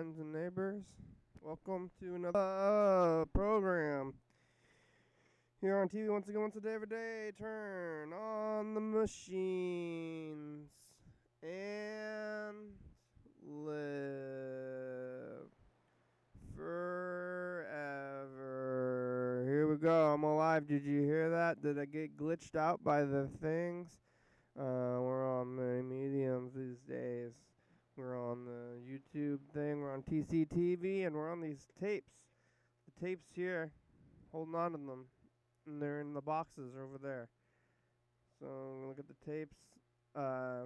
Friends and neighbors, welcome to another uh, program. Here on TV once again, once a day, every day, turn on the machines and live forever. Here we go. I'm alive. Did you hear that? Did I get glitched out by the things? Uh, we're on many mediums these days. We're on the YouTube thing. We're on TCTV, and we're on these tapes. The tapes here, holding on to them, and they're in the boxes over there. So I'm gonna look at the tapes. Uh,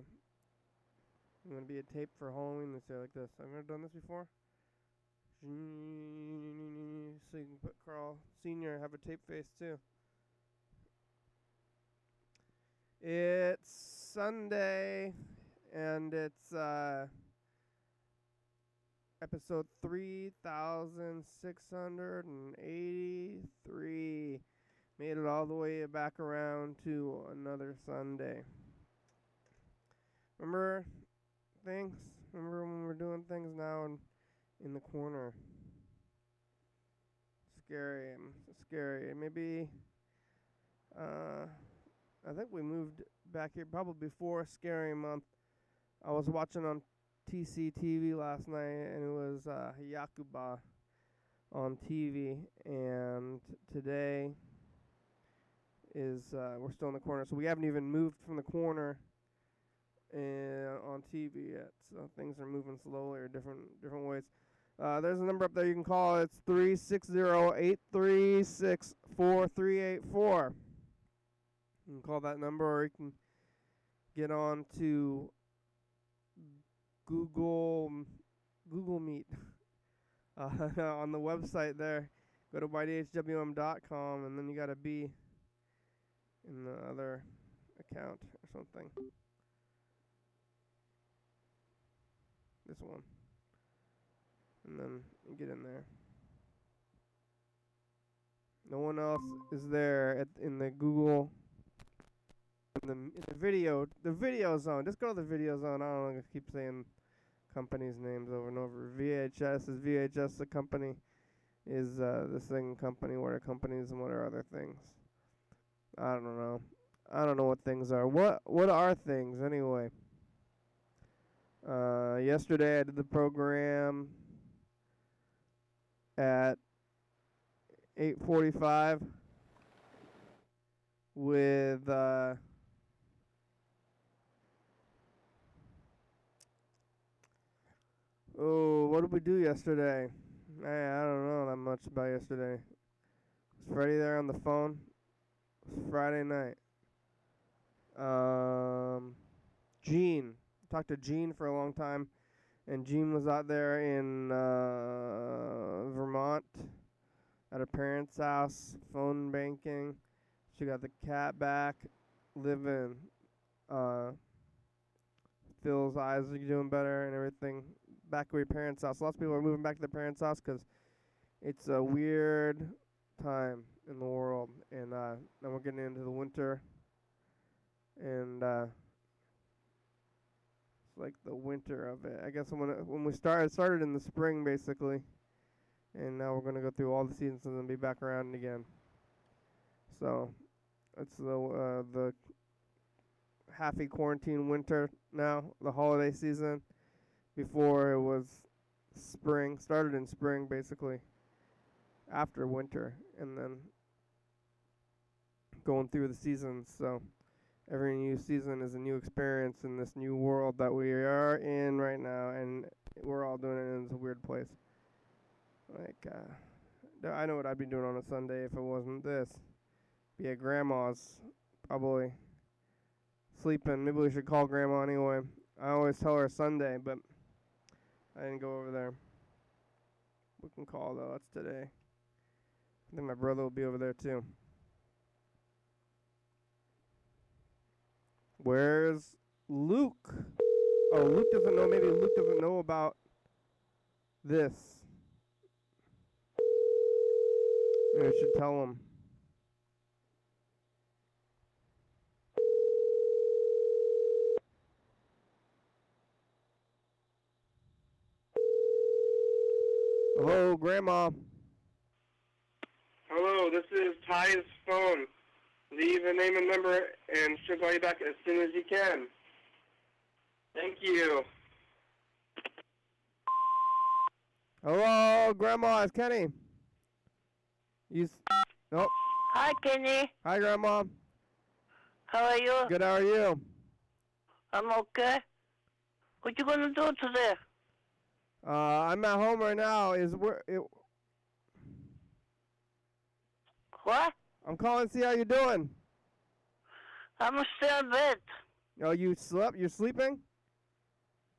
I'm gonna be a tape for Halloween this year, like this. I've never done this before. So you can put Carl Senior have a tape face too. It's Sunday, and it's uh, episode three thousand six hundred and eighty-three. Made it all the way back around to another Sunday. Remember things? Remember when we're doing things now and in the corner? Scary, scary. Maybe. Uh, I think we moved back here probably before Scary Month. I was watching on TCTV last night, and it was uh, Yakuba on TV. And today is uh, we're still in the corner, so we haven't even moved from the corner uh, on TV yet. So things are moving slowly or different different ways. Uh, there's a number up there you can call. It's three six zero eight three six four three eight four. You can call that number, or you can get on to Google Google Meet uh, on the website there. Go to ydhwm.com, and then you got to be in the other account or something. This one. And then you get in there. No one else is there at in the Google in the, in the video the video zone. Just go to the video zone. I don't know. I keep saying companies' names over and over. VHS is VHS. The company is uh, this thing company. What are companies and what are other things? I don't know. I don't know what things are. What what are things anyway? Uh, yesterday I did the program at 8:45 with uh, Oh, what did we do yesterday? Hey, I don't know that much about yesterday. Was Freddie there on the phone? It was Friday night. Um, Gene. Talked to Gene for a long time, and Gene was out there in uh, Vermont at her parents' house, phone banking. She got the cat back, living. Uh, Phil's eyes are doing better and everything. Back to your parents' house. Lots of people are moving back to their parents' house because it's a weird time in the world, and uh, now we're getting into the winter, and uh, it's like the winter of it. I guess when it, when we started started in the spring basically, and now we're gonna go through all the seasons and then be back around again. So it's the uh, the halfy quarantine winter now, the holiday season. Before it was spring, started in spring basically, after winter, and then going through the seasons. So every new season is a new experience in this new world that we are in right now, and we're all doing it in a weird place. Like, uh, I know what I'd be doing on a Sunday if it wasn't this. Be at grandma's, probably sleeping. Maybe we should call grandma anyway. I always tell her Sunday, but I didn't go over there. We can call though. That's today. I think my brother will be over there too. Where's Luke? Oh, Luke doesn't know. Maybe Luke doesn't know about this. Maybe I should tell him. Hello, Grandma. Hello, this is Ty's phone. Leave a name and number, and she'll call you back as soon as you can. Thank you. Hello, Grandma. It's Kenny. You. s- Oh, Hi, Kenny. hi, Grandma. How are you? Good. How are you? I'm okay. What you gonna do today? Uh, I'm at home right now. Is where it, What? I'm calling to see how you're doing. I'm still in bed. Oh, you slept? You're sleeping?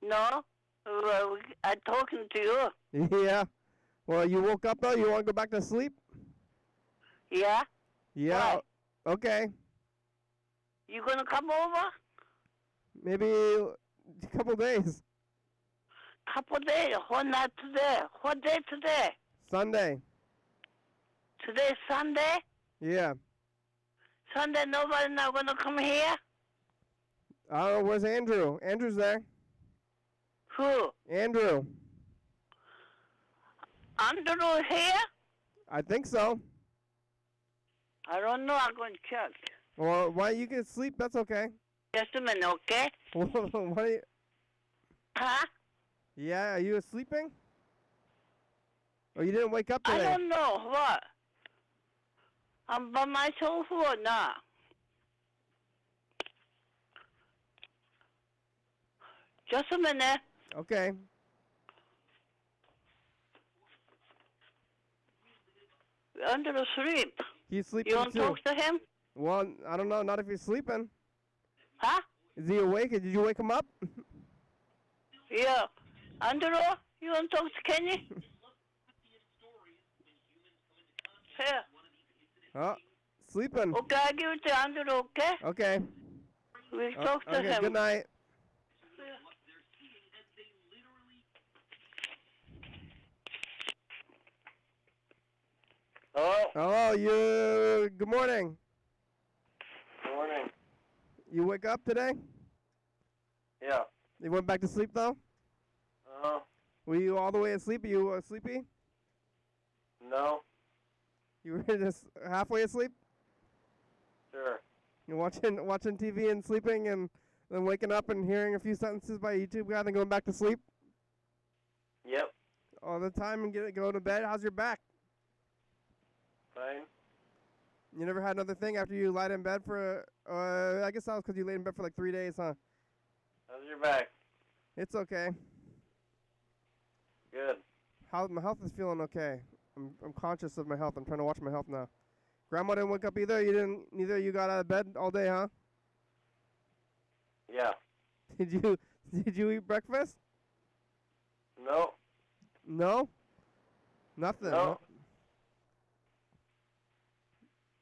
No? Uh, we- I'm talking to you. yeah. Well, you woke up though. You want to go back to sleep? Yeah? Yeah. Okay. You gonna come over? Maybe a couple days. Couple days. What not today? What day today? Sunday. Today Sunday? Yeah. Sunday nobody not gonna come here? I don't know. Where's Andrew? Andrew's there. Who? Andrew. Andrew here? I think so. I don't know. I'm gonna check. Well, why you can sleep? That's okay. Just a minute, okay? what are you, Huh? Yeah, are you sleeping? Or you didn't wake up today? I don't know. What? I'm by myself or not? Just a minute. Okay. Under the sleep. He's sleeping You want to talk to him? Well, I don't know. Not if you're sleeping. Huh? Is he awake? Did you wake him up? Yeah. Andrew, you want to talk to Kenny? Here. oh, sleeping. Okay, I give it to Andrew, okay? Okay. We'll O- talk to okay. him. Good night. Hello? Hello. You. Good morning. Good morning. You wake up today? Yeah. You went back to sleep though? Uh, Were you all the way asleep? Are you uh, sleepy? no. You were just halfway asleep? Sure. You're watching watching TV and sleeping and then waking up and hearing a few sentences by a YouTube guy and then going back to sleep Yep. all the time and get go to bed. How's your back? Fine. You never had another thing after you lied in bed for uh I guess that was 'cause you laid in bed for like 3 days, huh? How's your back? It's okay. Good. How my health is feeling okay. I'm I'm conscious of my health. I'm trying to watch my health now. Grandma didn't wake up either. You didn't neither. You got out of bed all day, huh? Yeah. Did you did you eat breakfast? No. No. Nothing. No. huh?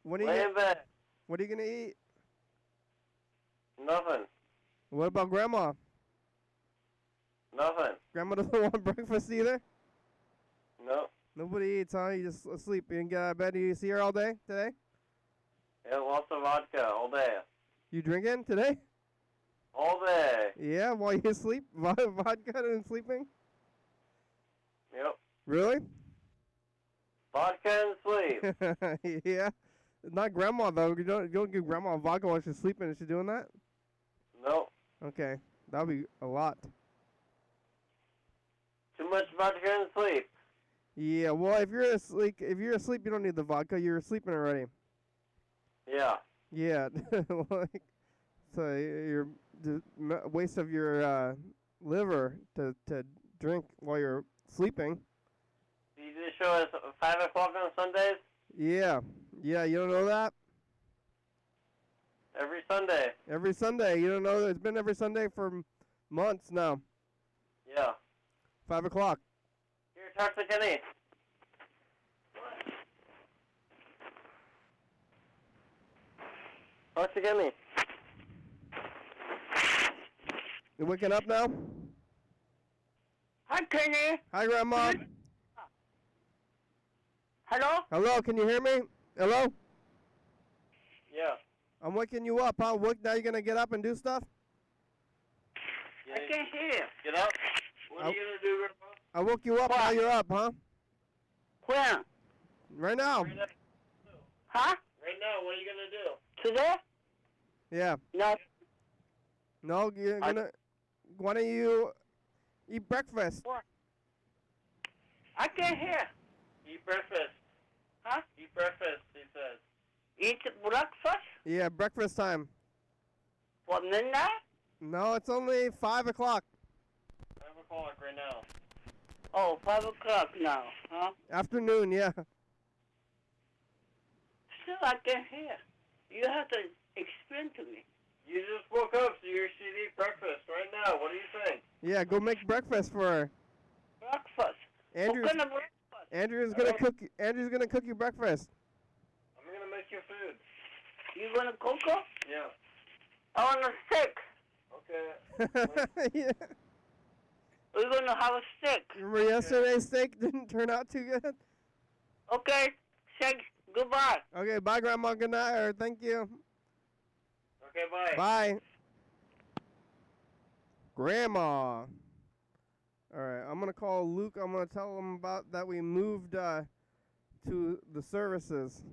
What are you Lay gonna, in bed. What are you gonna eat? Nothing. What about grandma? Nothing. Grandma doesn't want breakfast either. No. Nobody eats, huh? You just asleep. You didn't get out of bed. You see her all day today? Yeah, lots of vodka all day. You drinking today? All day. Yeah, while you sleep, vodka and sleeping. Yep. Really? Vodka and sleep. yeah. Not grandma though. You don't, you don't give grandma vodka while she's sleeping. Is she doing that? no. Okay, that'll be a lot. Too much vodka and sleep. Yeah. Well, if you're asleep, if you're asleep, you don't need the vodka. You're sleeping already. Yeah. Yeah. like, so you're waste of your uh, liver to to drink while you're sleeping. You do the show at 5 o'clock on Sundays? Yeah. Yeah. You don't know that. Every Sunday. Every Sunday. You don't know that it's been every Sunday for months now. Yeah. Five o'clock. Here, talk to Kenny. Talk to Kenny. You waking up now? Hi, Kenny. Hi, Grandma. Hello? Hello. Can you hear me? Hello. Yeah. I'm waking you up, huh? What, now you're gonna get up and do stuff? I can't hear. Get up. What I'll- are you gonna do, Grandpa? I woke you up. Now What? you're up, huh? When? Right now. Huh? Right now, what are you gonna do? Today? Yeah. No. No, you're I- gonna. Why don't you eat breakfast? What? I can't hear. Eat breakfast. Huh? Eat breakfast, he says. Eat breakfast Yeah, breakfast time. What midnight? No, it's only five o'clock. Five o'clock right now. Oh, five o'clock now, huh? Afternoon, yeah. Still, I can't hear. You have to explain to me. You just woke up, so you should eat breakfast right now. What do you think? Yeah, go make breakfast for her. Breakfast. Andrew's What kind of breakfast? Andrew's gonna cook. you- Andrew's gonna cook you breakfast. I'm gonna make you food. You gonna cook up? Yeah. I want a steak. Okay. yeah. We're gonna have a steak. Remember yesterday's steak didn't turn out too good. Okay. Steak. Goodbye. Okay, bye, Grandma. Good night. Or thank you. Okay, bye. Bye. Grandma. All right, I'm gonna call Luke. I'm gonna tell him about that we moved uh, to the services.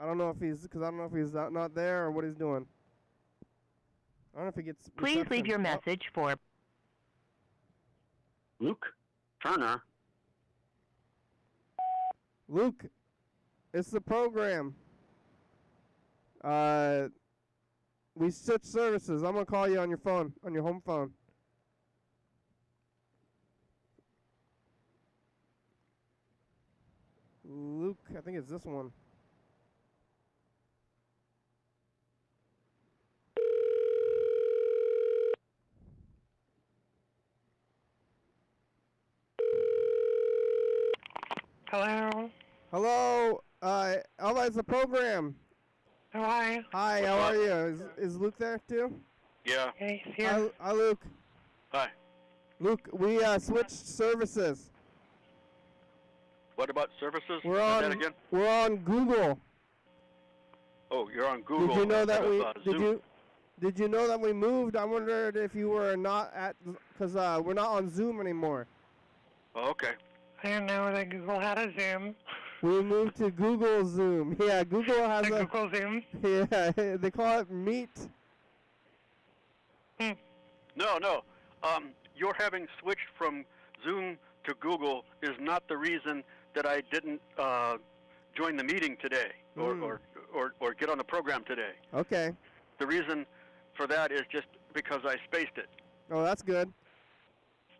I don't know if he's because I don't know if he's not, not there or what he's doing. I don't know if he gets. Please leave reception. your Oh, message for Luke Turner. Luke, it's the program. Uh, we switched services. I'm gonna call you on your phone, on your home phone. Luke, I think it's this one. Hello. Hello, uh, Ella, it's the program. Oh, hi. Hi, how are you? Is, is Luke there too? Yeah. Hey, he's Hi, here. hi, Luke. Hi. Luke, we uh, switched services. What about services? We're on. that again. We're on Google. Oh, you're on Google. Did you know that we? of, uh, did you? Did you know that we moved? I wondered if you were not at, because uh, we're not on Zoom anymore. Oh, okay. I didn't know that Google had a Zoom. We moved to Google Zoom. Yeah, Google has A a. Google Zoom. Yeah, they call it Meet. No, no. Um, your having switched from Zoom to Google is not the reason that I didn't uh, join the meeting today or, Mm. or, or, or get on the program today. Okay. The reason for that is just because I spaced it. Oh, that's good.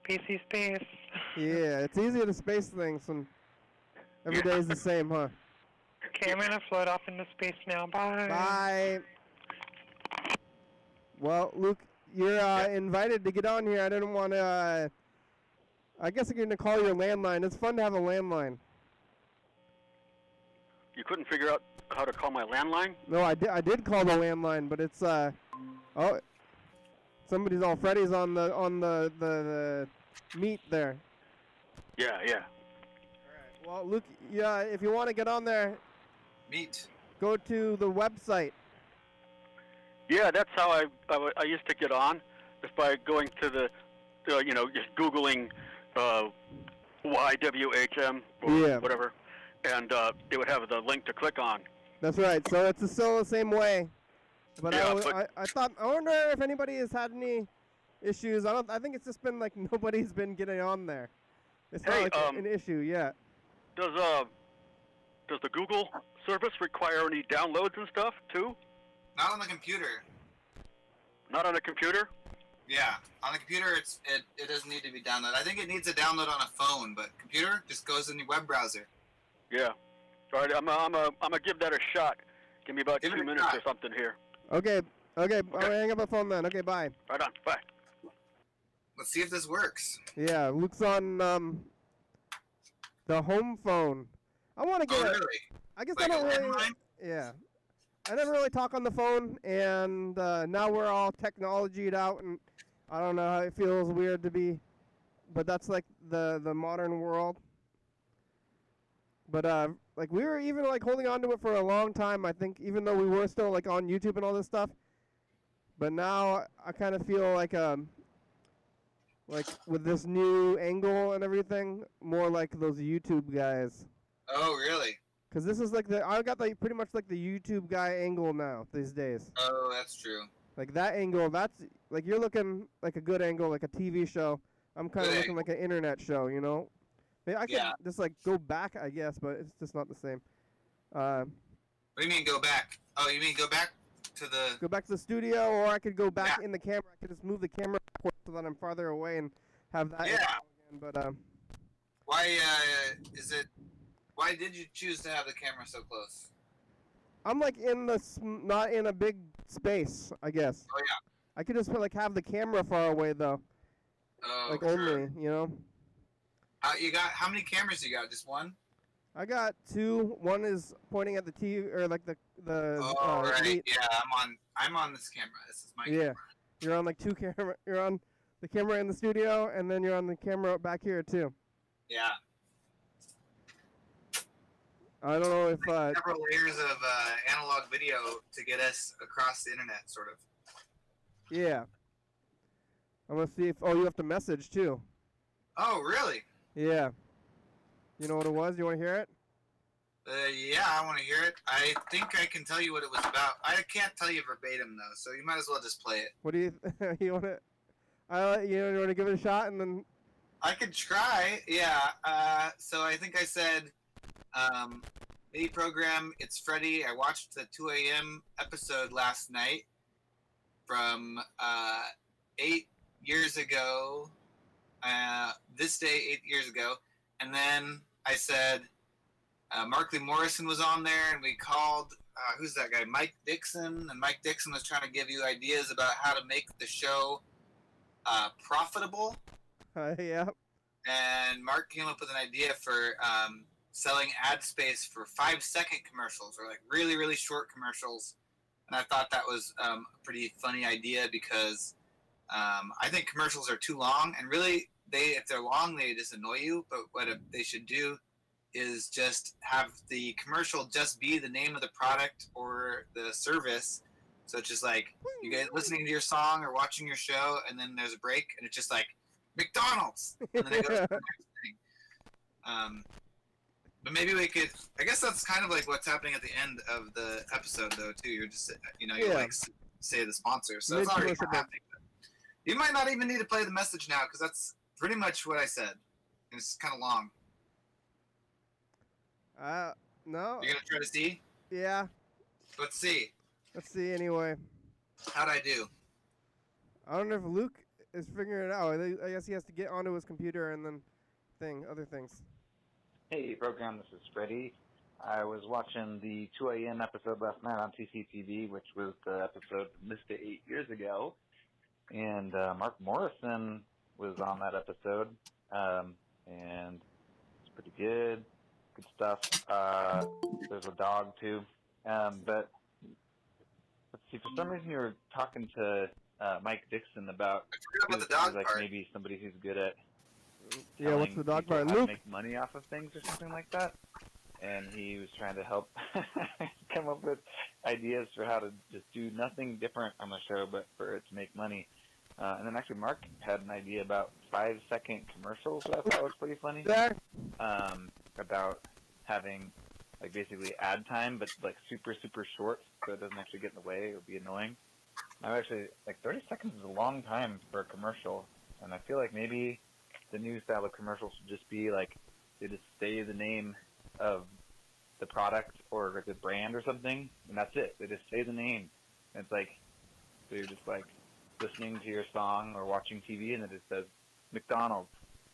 Spacey space. Yeah, it's easier to space things when every day is the same, huh? Okay, I'm gonna float off into space now. Bye. Bye. Well, Luke, you're uh, invited to get on here. I didn't want to. Uh, I guess I'm going to call your landline. It's fun to have a landline. You couldn't figure out how to call my landline? No, I did. I did call the landline, but it's uh, oh, somebody's all Freddy's on the on the the, the meet there. Yeah, yeah. All right. Well, Luke, yeah, if you want to get on there, Meet. go to the website. Yeah, that's how I I used to get on, is by going to the, uh, you know, just Googling uh, YWHM or Yeah. whatever, and uh, it would have the link to click on. That's right. So it's still the same way. But, I, Yeah, wa- but- I, I thought I wonder if anybody has had any issues. I don't. I think it's just been like nobody's been getting on there. It's Hey, not like um, an issue yet. Does uh, does the Google service require any downloads and stuff too? Not on the computer. Not on a computer? Yeah, on the computer, it's it, it doesn't need to be downloaded. I think it needs a download on a phone, but computer just goes in the web browser. Yeah. All right, I'm a, I'm a, I'm gonna give that a shot. Give me about Give two minutes shot. or something here. Okay. Okay. I'll hang up the phone then. Okay. Bye. Right on. Bye. Let's see if this works. Yeah. Luke's on um the home phone. I want to Oh, get. a, really? I guess Like I don't really. Yeah. I never really talk on the phone, and uh, now we're all technologied out, and I don't know how it feels weird to be, but that's like the the modern world. But uh, like we were even like holding on to it for a long time. I think even though we were still like on YouTube and all this stuff, but now I kind of feel like um like with this new angle and everything, more like those YouTube guys. Oh, really? Cause this is like the I got like pretty much like the YouTube guy angle now these days. Oh, that's true. Like that angle, that's like you're looking like a good angle, like a TV show. I'm kind of looking like an internet show, you know. Maybe I could Yeah. just like go back, I guess, but it's just not the same. Uh, What do you mean go back? Oh, you mean go back to the? go back to the studio, or I could go back in the camera. I could just move the camera so that I'm farther away and have that. Yeah. Again. But um, Why uh, is it? Why did you choose to have the camera so close? I'm like in the not in a big space, I guess. Oh yeah. I could just like have the camera far away though, Oh, like sure. only, you know. Uh, you got how many cameras you got? Just one? I got two. One is pointing at the TV or like the the. Oh uh, right. meat- Yeah, I'm on. I'm on this camera. This is my Yeah. camera. You're on like two camera. You're on the camera in the studio, and then you're on the camera back here too. Yeah. I don't know if uh, Several layers of uh, analog video to get us across the internet, sort of. yeah. I'm gonna see if oh you have to message too. Oh really? Yeah. You know what it was? You want to hear it? Uh, yeah, I want to hear it. I think I can tell you what it was about. I can't tell you verbatim though, so you might as well just play it. What do you you want to? I you know you want to give it a shot and then I could try. Yeah. Uh, so I think I said, um, mini program. It's Freddy. I watched the 2 a.m. episode last night from uh, eight years ago. Uh, this day, eight years ago, and then I said, uh, Markley Morrison was on there, and we called. Uh, who's that guy? Mike Dixon, and Mike Dixon was trying to give you ideas about how to make the show uh, profitable uh, yeah. and Mark came up with an idea for um, selling ad space for five second commercials or like really really short commercials and I thought that was um, a pretty funny idea because um, I think commercials are too long and really they if they're long they just annoy you but what they should do is just have the commercial just be the name of the product or the service so it's just like you guys listening to your song or watching your show and then there's a break and it's just like McDonald's and then it goes to the next thing. Um, but maybe we could. I guess that's kind of like what's happening at the end of the episode, though. Too. You're just, you know, you Yeah. like say the sponsor, so it's already happening. You might not even need to play the message now because that's pretty much what I said. And it's kind of long. Uh, no. You're gonna try to see. Yeah. Let's see. Let's see. Anyway, How'd I do? I don't know if Luke is figuring it out. I I guess he has to get onto his computer and then thing other things. Hey, program, this is Freddie. I was watching the 2 a.m. episode last night on TCTV, which was the episode from this day eight years ago. And uh, Mark Morrison was on that episode, um, and it's pretty good. Good stuff. Uh, there's a dog, too. Um, but let's see, for some reason you were talking to uh, Mike Dixon about I about the dog like part. maybe somebody who's good at Yeah. What's the dog part? Luke. make money off of things or something like that. And he was trying to help come up with ideas for how to just do nothing different on the show, but for it to make money. Uh, and then actually, Mark had an idea about five second commercials that I thought was pretty funny. Um, about having like basically ad time, but like super super short, so it doesn't actually get in the way or be annoying. I'm actually like 30 seconds is a long time for a commercial, and I feel like maybe the new style of commercials should just be like they just say the name of the product or like the brand or something, and that's it. They just say the name. And it's like so you're just like listening to your song or watching TV, and it just says McDonald's,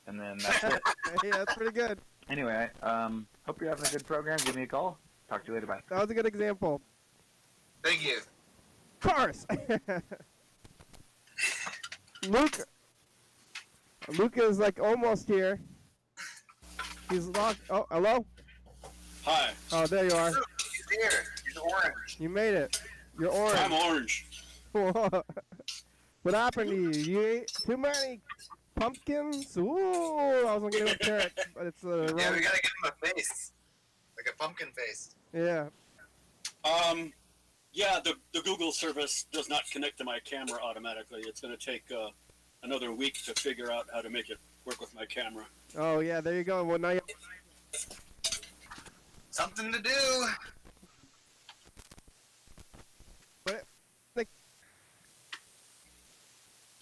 and then that's it. yeah, that's pretty good. Anyway, um, hope you're having a good program. Give me a call. Talk to you later. Bye. That was a good example. Thank you. Cars. Luke. Luke is like almost here. He's locked. Oh, hello. Hi, Oh, there you are. He's here. He's orange. You made it. You're orange. I'm orange. orange. what happened to you? You ate too many pumpkins? Ooh, I was gonna get him a carrot, but it's uh, Yeah, we gotta give him a face, like a pumpkin face. Yeah. Um, yeah, the, the Google service does not connect to my camera automatically. It's going to take uh, another week to figure out how to make it work with my camera. Oh yeah, there you go. Well now you Something to do. What? Like-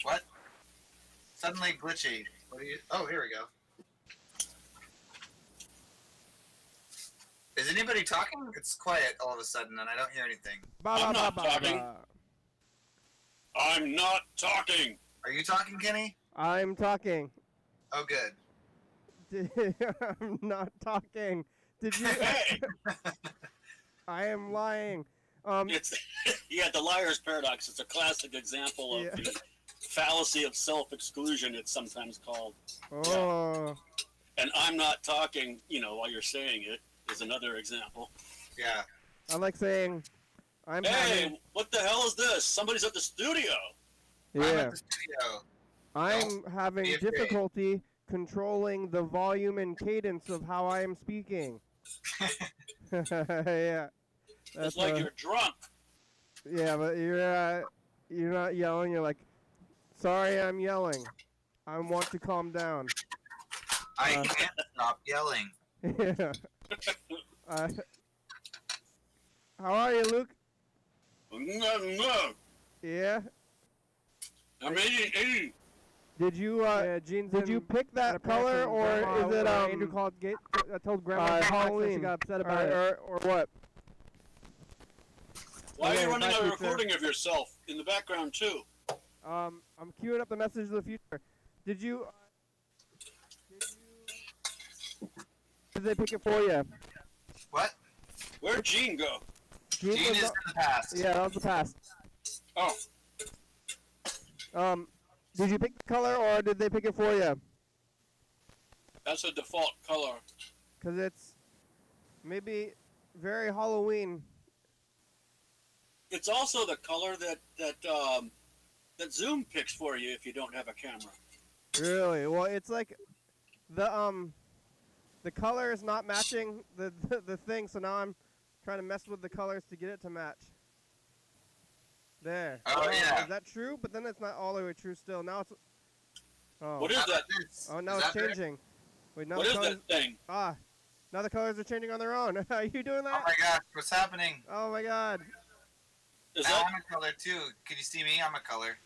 What? Suddenly glitchy. What do you? Oh, here we go. Is anybody talking? It's quiet all of a sudden, and I don't hear anything. ba I'm ba not ba ba talking. I'm not talking. Are you talking, Kenny? I'm talking. Oh, good. I'm not talking. Did you? Hey, I am lying. Um, it's yeah, the liar's paradox. It's a classic example of Yeah. the fallacy of self-exclusion. It's sometimes called. oh, And I'm not talking. You know, while you're saying it is another example. Yeah. I like saying, I'm Hey, having, what the hell is this? Somebody's at the studio. Yeah. I'm yeah, at the studio. I'm having be afraid. difficulty controlling the volume and cadence of how I am speaking. yeah, It's that's like uh, you're drunk. yeah, but you're uh, you're not yelling. You're like, sorry, I'm yelling. I want to calm down. I Uh, can't stop yelling. yeah. Uh, how are you, Luke? No, no. Yeah. I'm eating, eating. Did you uh, Yeah, Gene's did you pick that color or Grandma- is it uh, um Andrew called get, uh, told Grandma uh, Halloween. Halloween? She got upset or, about it. or, or what? Why are you running a to you, sir. recording of yourself in the background too? Um, I'm queuing up the message of the future. Did you? Uh, did you? Did they pick it for you? What? Where'd Gene go? Gene Gene is in the past. yeah, that was the past. Oh, Um, did you pick the color or did they pick it for you? that's a default color. Cause it's maybe very Halloween. It's also the color that that um, that Zoom picks for you if you don't have a camera. Really? Well, it's like the um the color is not matching the, the the thing, so now I'm trying to mess with the colors to get it to match. There. Oh, yeah. Is that true? But then it's not all the way true still. Now it's Oh. What is that? oh, now Is it's that better? changing. Wait, now What the is colors that thing? Ah. Now the colors are changing on their own. are you doing that? Oh my gosh, what's happening? Oh my god. Is Now that I'm a color too. Can you see me? I'm a color.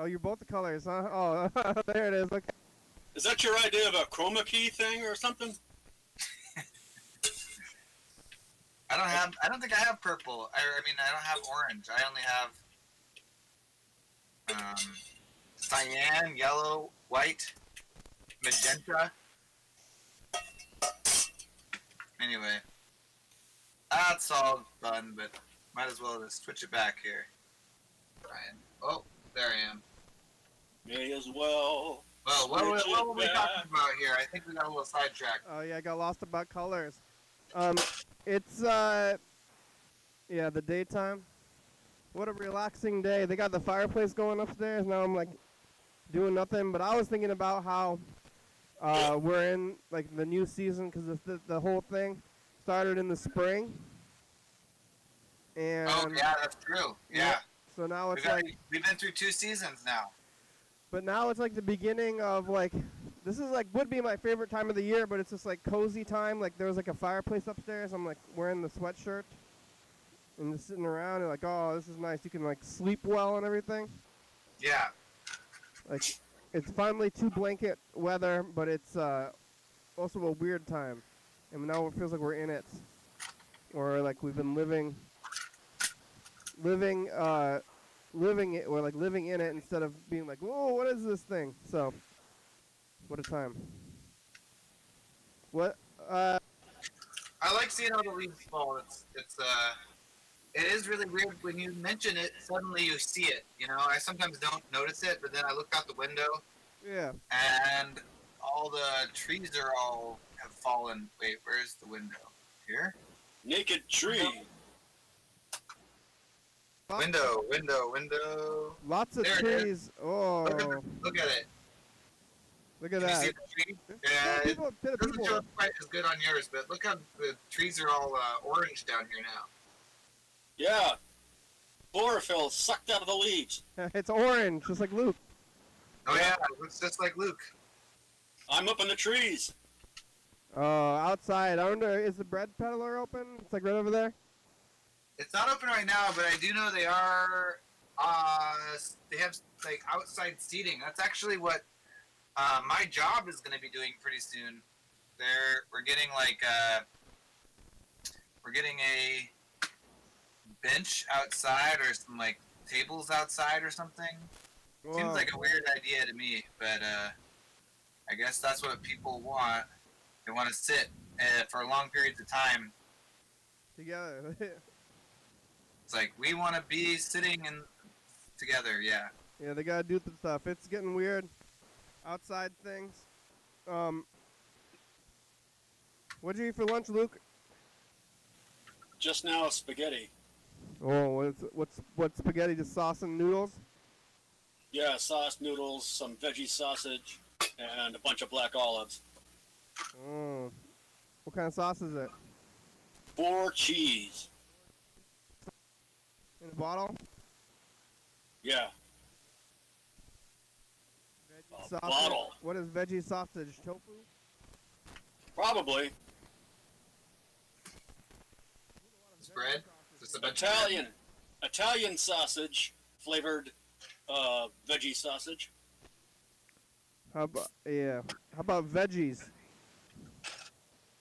Oh, you're both the colors, huh? Oh, there it is. Okay. is that your idea of a chroma key thing or something? I don't have. I don't think I have purple. I, I mean, I don't have orange. I only have um, cyan, yellow, white, magenta. Anyway, that's all done, but might as well just switch it back here. Brian. Oh, there I am. May as well. Well, what, what, what were we back. talking about here? I think we got a little sidetracked. Oh yeah, I got lost about colors. Um, it's uh, yeah, the daytime. What a relaxing day. They got the fireplace going upstairs. Now I'm like doing nothing. But I was thinking about how uh, we're in like the new season because the, the the whole thing started in the spring. And oh, yeah, that's true. Yeah. so now We've, got- like we've been through two seasons now. But now it's like the beginning of like this is like would be my favorite time of the year, but it's just like cozy time. Like there was like a fireplace upstairs. I'm like wearing the sweatshirt and just sitting around and like, oh, this is nice. You can like sleep well and everything. Yeah. Like it's finally two blanket weather, but it's uh, also a weird time. And now it feels like we're in it, or like we've been living, living, uh, living it, or like living in it instead of being like, whoa, what is this thing? So, what a time. What? Uh, I like seeing how the leaves fall. It's it's uh, it is really weird when you mention it. Suddenly you see it. You know, I sometimes don't notice it, but then I look out the window yeah. and all the trees are all have fallen. Wait, where's the window? Here. Naked tree. Lots, Window, window, window. Lots of There trees. Oh, Look at, the, look at it. look at Can you see that. the tree? Yeah, it people, bit of doesn't people. show up quite as good on yours, but look how the trees are all uh, orange down here now. Yeah. Chlorophyll sucked out of the leaves. it's orange, just like Luke. Oh yeah, it looks just like Luke. I'm up in the trees. Oh, outside. I wonder, is the bread peddler open? It's like right over there. It's not open right now, but I do know they are. Uh, they have like outside seating. That's actually what uh, my job is going to be doing pretty soon. They're we're getting like uh, we're getting a bench outside or some like tables outside or something. Seems like a weird idea to me, but uh, I guess that's what people want. They want to sit uh, for a long periods of time. Together. It's like we want to be sitting and together. Yeah. yeah, they gotta do the stuff. It's getting weird. Outside things. Um. What'd you eat for lunch, Luke? Just now, spaghetti. Oh, what's what's what's spaghetti? Just sauce and noodles? Yeah, sauce, noodles, some veggie sausage, and a bunch of black olives. Oh. What kind of sauce is it? Four cheese. In a bottle? Yeah. A Sausage. bottle. What is veggie sausage? Tofu? Probably. It's bread. Just a bread. Italian. Italian sausage flavored uh, veggie sausage. How about yeah? How about veggies?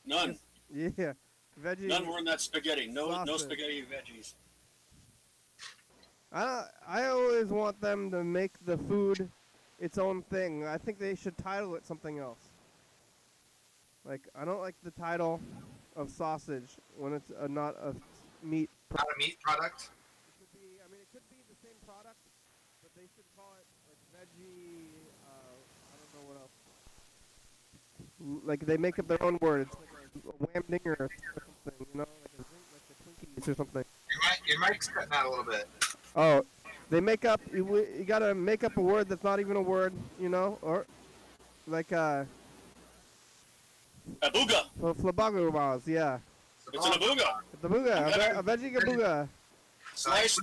None. Yeah, veggies. None were in that spaghetti. No, no spaghetti veggies. I I always want them to make the food its own thing. I think they should title it something else. Like I don't like the title of sausage when it's uh, not a meat. Not a meat product. It could be. I mean, it could be the same product, but they should call it like veggie. Uh, I don't know what else. Like they make up their own words, like a, a wham dinger or something, you know, like a zing, like the Twinkies or something. Your mic, your mic's cutting out a little bit. Oh, they make up. You, you gotta make up a word that's not even a word, you know, or like uh, A booga. fl- flabagubas, yeah. It's an abuga. The booga, a, a veggie gabuga. Sliced,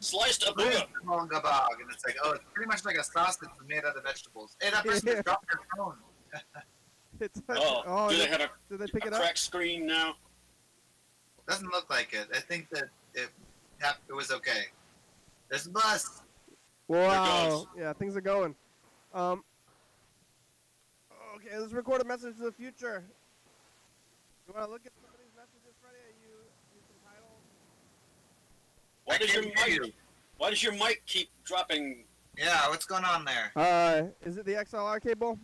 sliced What is abuga. And it's like, oh, it's pretty much like a sausage made out of vegetables. Hey, that person just dropped their phone. It's Oh, oh, do they did, have a, did they pick a it up? cracked screen now? Doesn't look like it. I think that it, it was okay. There's a bus. Wow, yeah, things are going. Um. Okay, let's record a message to the future. You wanna look at some of these messages, Freddie? Are you, you some titles? Why I does your mic? you. Why does your mic keep dropping? Yeah, what's going on there? Uh, is it the XLR cable?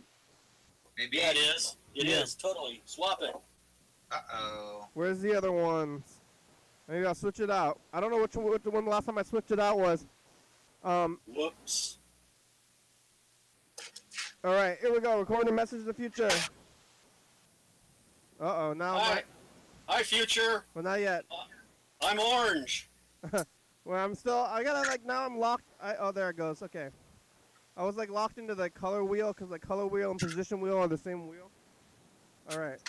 Maybe. Yeah, it is. It is Yeah. totally. Swap it. Uh oh. Where's the other ones? Maybe I'll switch it out. I don't know which one, which one the last time I switched it out was. Um, Whoops. all right, here we go. Recording a message to the future. Uh oh, now. Hi. my- Hi, future. well, not yet. I'm orange. Well, I'm still. I gotta like now. I'm locked. I, oh, there it goes. Okay. I was like locked into the color wheel because the color wheel and position wheel are the same wheel. All right.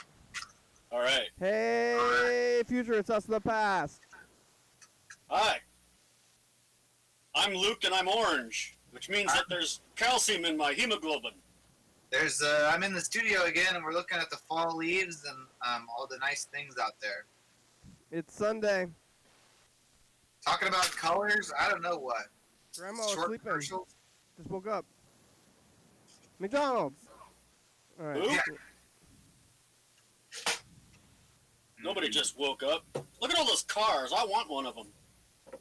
All right. Hey, future, it's us in the past. Hi. I'm Luke and I'm orange, which means that there's calcium in my hemoglobin. There's. Uh, I'm in the studio again, and we're looking at the fall leaves and um, all the nice things out there. It's Sunday. Talking about colors. I don't know what. Grandma was Short sleeping. commercials. Just woke up. McDonald's. All right. Who? Yeah. Nobody just woke up. Look at all those cars. I want one of them.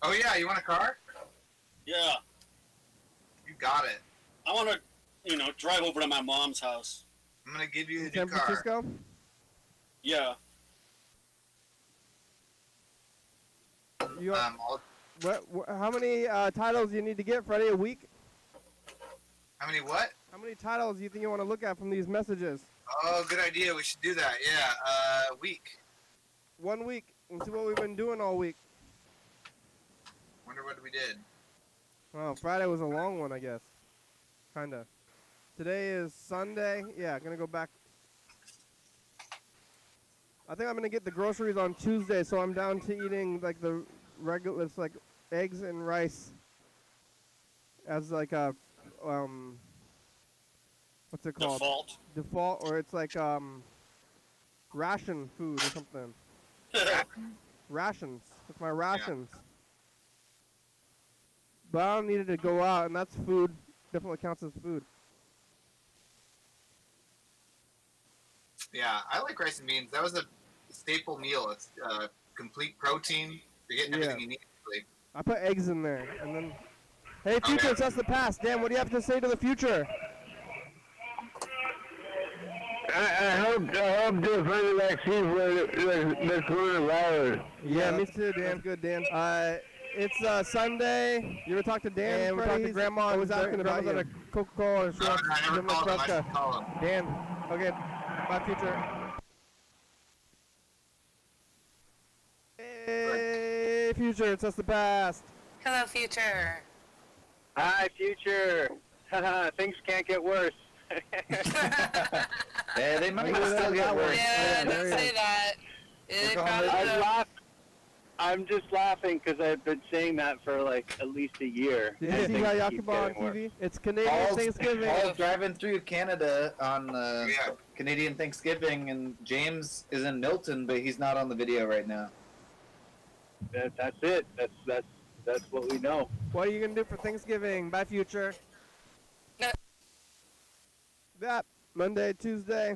Oh yeah, you want a car? Yeah. You got it. I want to, you know, drive over to my mom's house. I'm gonna give you In the San new car. Francisco. Yeah. You. Um, I'll, what, how many uh, titles do you need to get, Freddie? A week? how many what? How many titles do you think you want to look at from these messages? Oh, good idea. We should do that. Yeah. Uh, week. One week. And see what we've been doing all week. Wonder what we did. Well, Friday was a long one, I guess. Kinda. Today is Sunday. Yeah, gonna go back. I think I'm gonna get the groceries on Tuesday, so I'm down to eating like the regular, it's like eggs and rice as like a um what's it called? Default. Default, or it's like um, ration food or something. Rations. It's my rations. But I don't need it to go out, and that's food. Definitely counts as food. Yeah, I like rice and beans. That was a staple meal. It's uh, complete protein. You're getting everything Yeah. you need. Really. I put eggs in there, and then. Hey, Oh, future, yeah. that's the past. Dan, what do you have to say to the future? I, I hope I hope to find a vaccine for the, the, the coronavirus. Yeah, me too, Dan. Good, Dan. Uh, it's uh, Sunday. You ever talk to Dan? And we Freddie? talked to Grandma I was asking about you. Coca-Cola or No, I never Give him a called him. I call him. Dan. Okay. Bye, future. Hey, future. It's us the past. Hello, future. Hi, future. Things can't get worse. Yeah, they might Are you still that get one? worse. Yeah, there don't say is. that. We're It going probably with- I'm laugh. I'm just laughing because I've been saying that for like at least a year. Did you see things Yakuba on getting worse. TV? It's Canadian Paul's, Thanksgiving. Paul's driving through Canada on uh, Oh, Yeah. Canadian Thanksgiving, and James is in Milton, but he's not on the video right now. That, that's it. That's that's that's what we know. What are you gonna do for Thanksgiving? Bye, future. That Monday, Tuesday.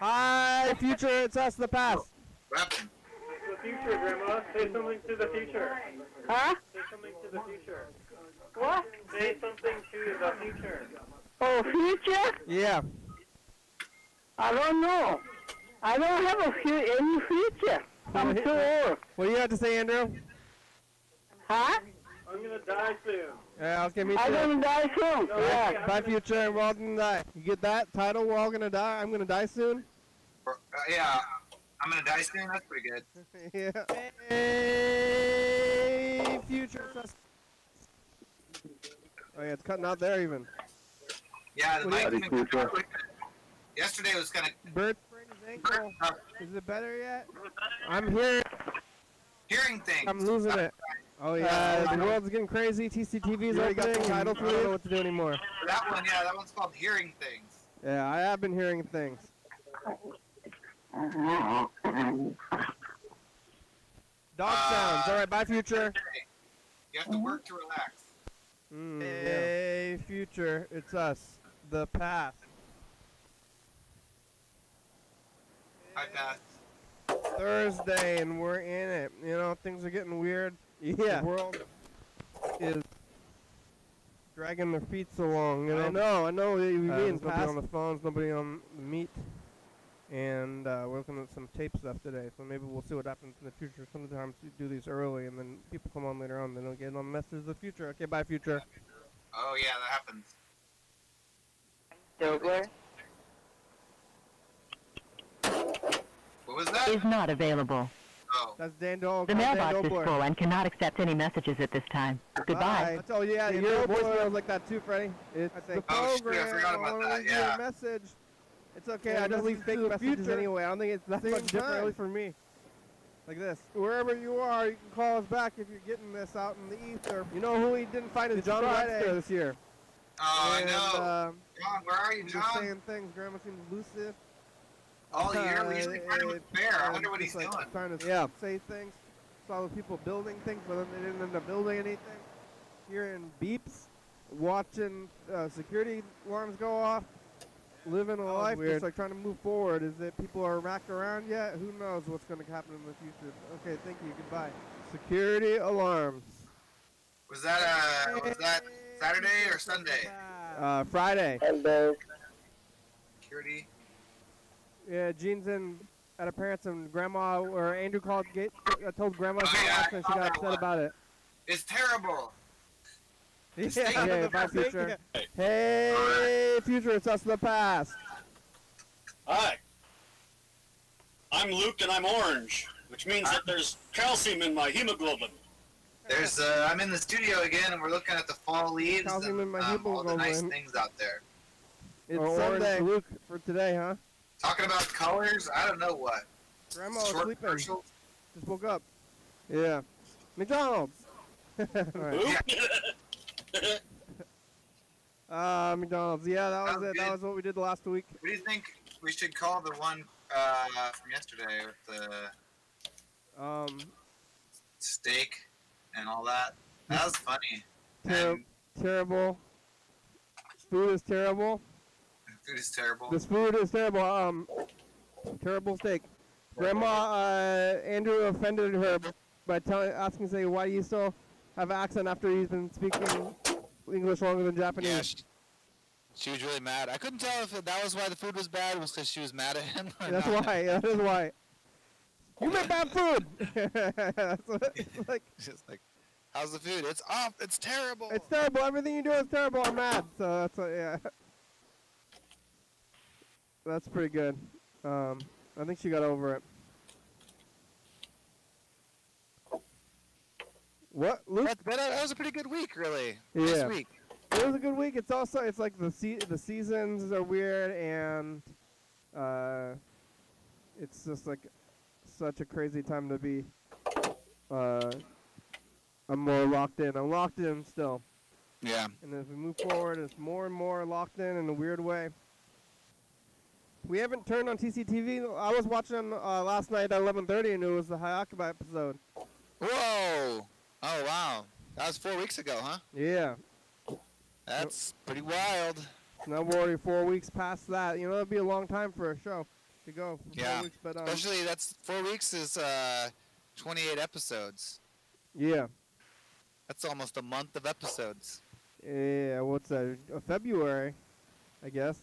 Hi, future. It's us, the past. The future, Grandma. Say something to the future. Huh? Say something to the future. What? Say something to the future. Oh, future? Yeah. I don't know. I don't have a fu- any future. I'm too old. What do you have to say, Andrew? Huh? I'm gonna die soon. Yeah, okay, me I'm gonna die soon. No, Yeah. I'm Bye, gonna- future. We're all gonna die. You get that title? We're all gonna die. I'm gonna die soon. Uh, yeah, I'm gonna die soon. That's pretty good. yeah. Hey, future. it's. Oh yeah, it's cutting out there even. Yeah, the mic. you- thing- Howdy, Cooper. Yesterday was kind of Bird sprained his ankle. Is it better yet? I'm here. hearing things. I'm losing it. Oh yeah, the world's getting crazy. TCTV's You already got opening. the title I don't it? know what to do anymore. That one, yeah, that one's called hearing things. Yeah, I have been hearing things. Dog Uh, sounds. All right, bye, future. You have to work to relax. Mm, hey, future. It's us. The past. Hi, Pat. Thursday, and we're in it. You know, things are getting weird. Yeah. The world is dragging their feet along. You know? I know. I know what you Uh, mean. there's Nobody on the phones. Nobody on the meet. And uh, we're looking at some tape stuff today, so maybe we'll see what happens in the future. Sometimes we do these early, and then people come on later on. And They don't get on message of the future. Okay, bye, future. Oh yeah, that happens. Douglas? What was that? is not available. That's Dan Dole. The Dan mailbox is Dobler. full and cannot accept any messages at this time. Goodbye. That's- Oh yeah, Dan your Dobler. voicemail was like that too, Freddie. It's I the think- Oh, shoot, I forgot about wanna that, leave you yeah. a message. It's okay. Yeah, I just message leave to fake the messages future. anyway. I don't think it's that much different, at time. least for me. Like this. Wherever you are, you can call us back if you're getting this out in the ether. You know who he didn't find is It's John Friday. Webster this year. oh, and, I know. Um, John, where are you, just John? saying things. Grandma seems elusive. All year, we usually find him with Bear. I wonder what he's like doing. Trying to yeah. say things. Saw the people building things, but then they didn't end up building anything. Hearing beeps, watching uh, security alarms go off, living a was life, weird. just like trying to move forward. Is it people are racked around yet? Who knows what's going to happen in the future? Okay, thank you. Goodbye. Security alarms. Was that uh, was that Saturday or Sunday? Uh, Friday. Hello. Security. Yeah, Jean's in at her parents and grandma or Andrew called. Gate, uh, told grandma Oh, to yeah, watch and she got upset one. about it. It's terrible. Yeah, Stay yeah, bye, the future. Hey. Hey, future, it's us in the past. Hi. I'm Luke and I'm orange, which means that there's calcium in my hemoglobin. There's uh, I'm in the studio again, and we're looking at the fall leaves Calcium in and my um, all the nice things out there. It's Or orange Sunday, Luke, for today, huh? Talking about colors, I don't know what. Grandma was Short sleeping. commercials. Just woke up. Yeah. McDonald's. All right. Oop. Uh, McDonald's. Yeah, that was it. That was what we did last week. What do you think we should call the one uh, from yesterday with the Um, steak and all that? That was funny. ter- terrible. Food is terrible. Food is terrible. This food is terrible. Um, terrible steak. Grandma, uh, Andrew offended her by telling, asking, say, why do you still have accent after he's been speaking English longer than Japanese? Yeah, she, she was really mad. I couldn't tell if that was why the food was bad, was because she was mad at him. or That's not. why. That is why. You make bad food. That's what, it's like Just like, how's the food? It's off. It's terrible. it's terrible. Everything you do is terrible. I'm mad. So that's what, yeah. That's pretty good. Um, I think she got over it. What, Luke? That, that, that was a pretty good week, really. Yeah. This week. It was a good week. It's also it's like the se- the seasons are weird and uh, it's just like such a crazy time to be. Uh, I'm more locked in. I'm locked in still. Yeah. And as we move forward, it's more and more locked in in a weird way. We haven't turned on TCTV. I was watching uh, last night at 11:30, and it was the Hayakawa episode. Whoa. Oh, wow. That was four weeks ago, huh? Yeah. That's pretty wild. Now we're already four weeks past that. You know, it'd be a long time for a show to go. Yeah. Weeks, but um, Especially that's four weeks is uh, 28 episodes. yeah, That's almost a month of episodes. yeah. What's that? February, I guess.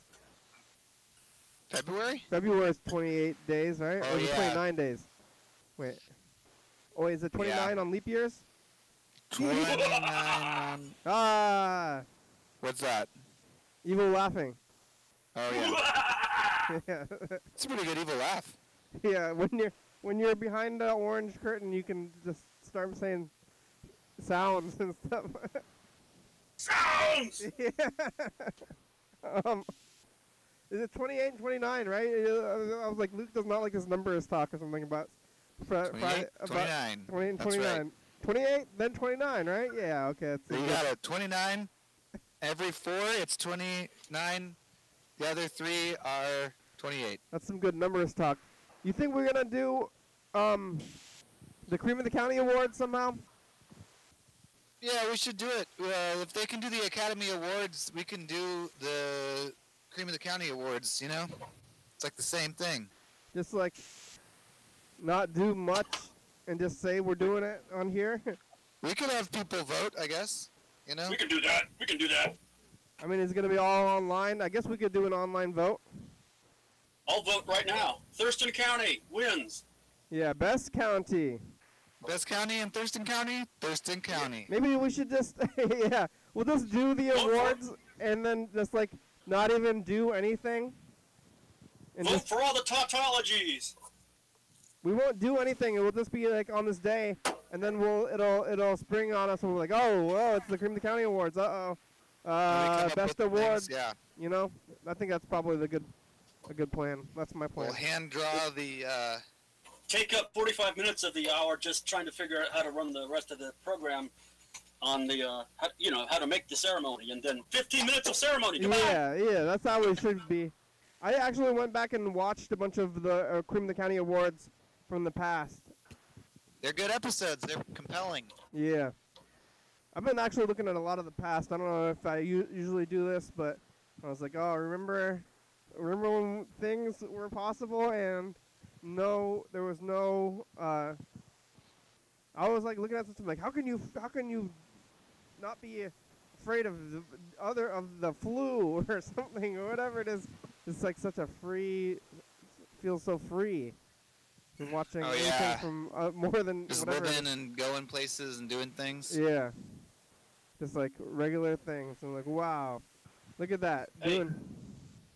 February? February is 28 days, right? Oh, or is it 29 days? Wait. Oh, is it 29 on leap years? 29 on... Ah, What's that? evil laughing. Oh, yeah. yeah. It's a pretty good evil laugh. yeah. When you're when you're behind the orange curtain, you can just start saying sounds and stuff. Sounds. yeah. um, is it 28 and 29, right? Uh, I was like, Luke does not like this numbers talk or something about. Fri- 28, Friday, about 29. 28 and That's right. 29. 28, then 29, right? Yeah, okay. That's you got it. 29. Every four, it's 29. The other three are 28. That's some good numbers talk. You think we're gonna do um the Cream of the County Awards somehow? Yeah, we should do it. Uh, if they can do the Academy Awards, we can do the Cream of the County Awards, you know? It's like the same thing. Just like not do much and just say we're doing it on here. We could have people vote, I guess. You know? We can do that. We can do that. I mean, it's gonna be all online? I guess we could do an online vote. I'll vote right now. Thurston County wins. Yeah, best county. Best county in Thurston County? Thurston County. Maybe we should just yeah, we'll just do the awards and then just like not even do anything. And Vote just for all the tautologies. we won't do anything. It will just be like on this day, and then we'll it'll it'll spring on us and we're like, oh, well, it's the Cream of the County Awards. Uh oh, uh, up best with things, yeah. You know, I think that's probably the good a good plan. That's my plan. We'll hand draw the. Uh, Take up 45 minutes of the hour just trying to figure out how to run the rest of the program on the, uh, how, you know, how to make the ceremony, and then 15 minutes of ceremony. Come on. Yeah, yeah, that's how it should be. I actually went back and watched a bunch of the uh, Cream of the County Awards from the past. they're good episodes. They're compelling. Yeah. I've been actually looking at a lot of the past. I don't know if I u- usually do this, but I was like, oh, remember, remember when things were possible and no, there was no. Uh, I was like looking at something like, how can you, how can you, not be afraid of the other of the flu or something or whatever it is? It's like such a free, feels so free. From watching Oh, anything yeah. from uh, more than Just whatever. it is. living and going places and doing things. Yeah. Just like regular things. I'm like, wow. Look at that. Hey. Doing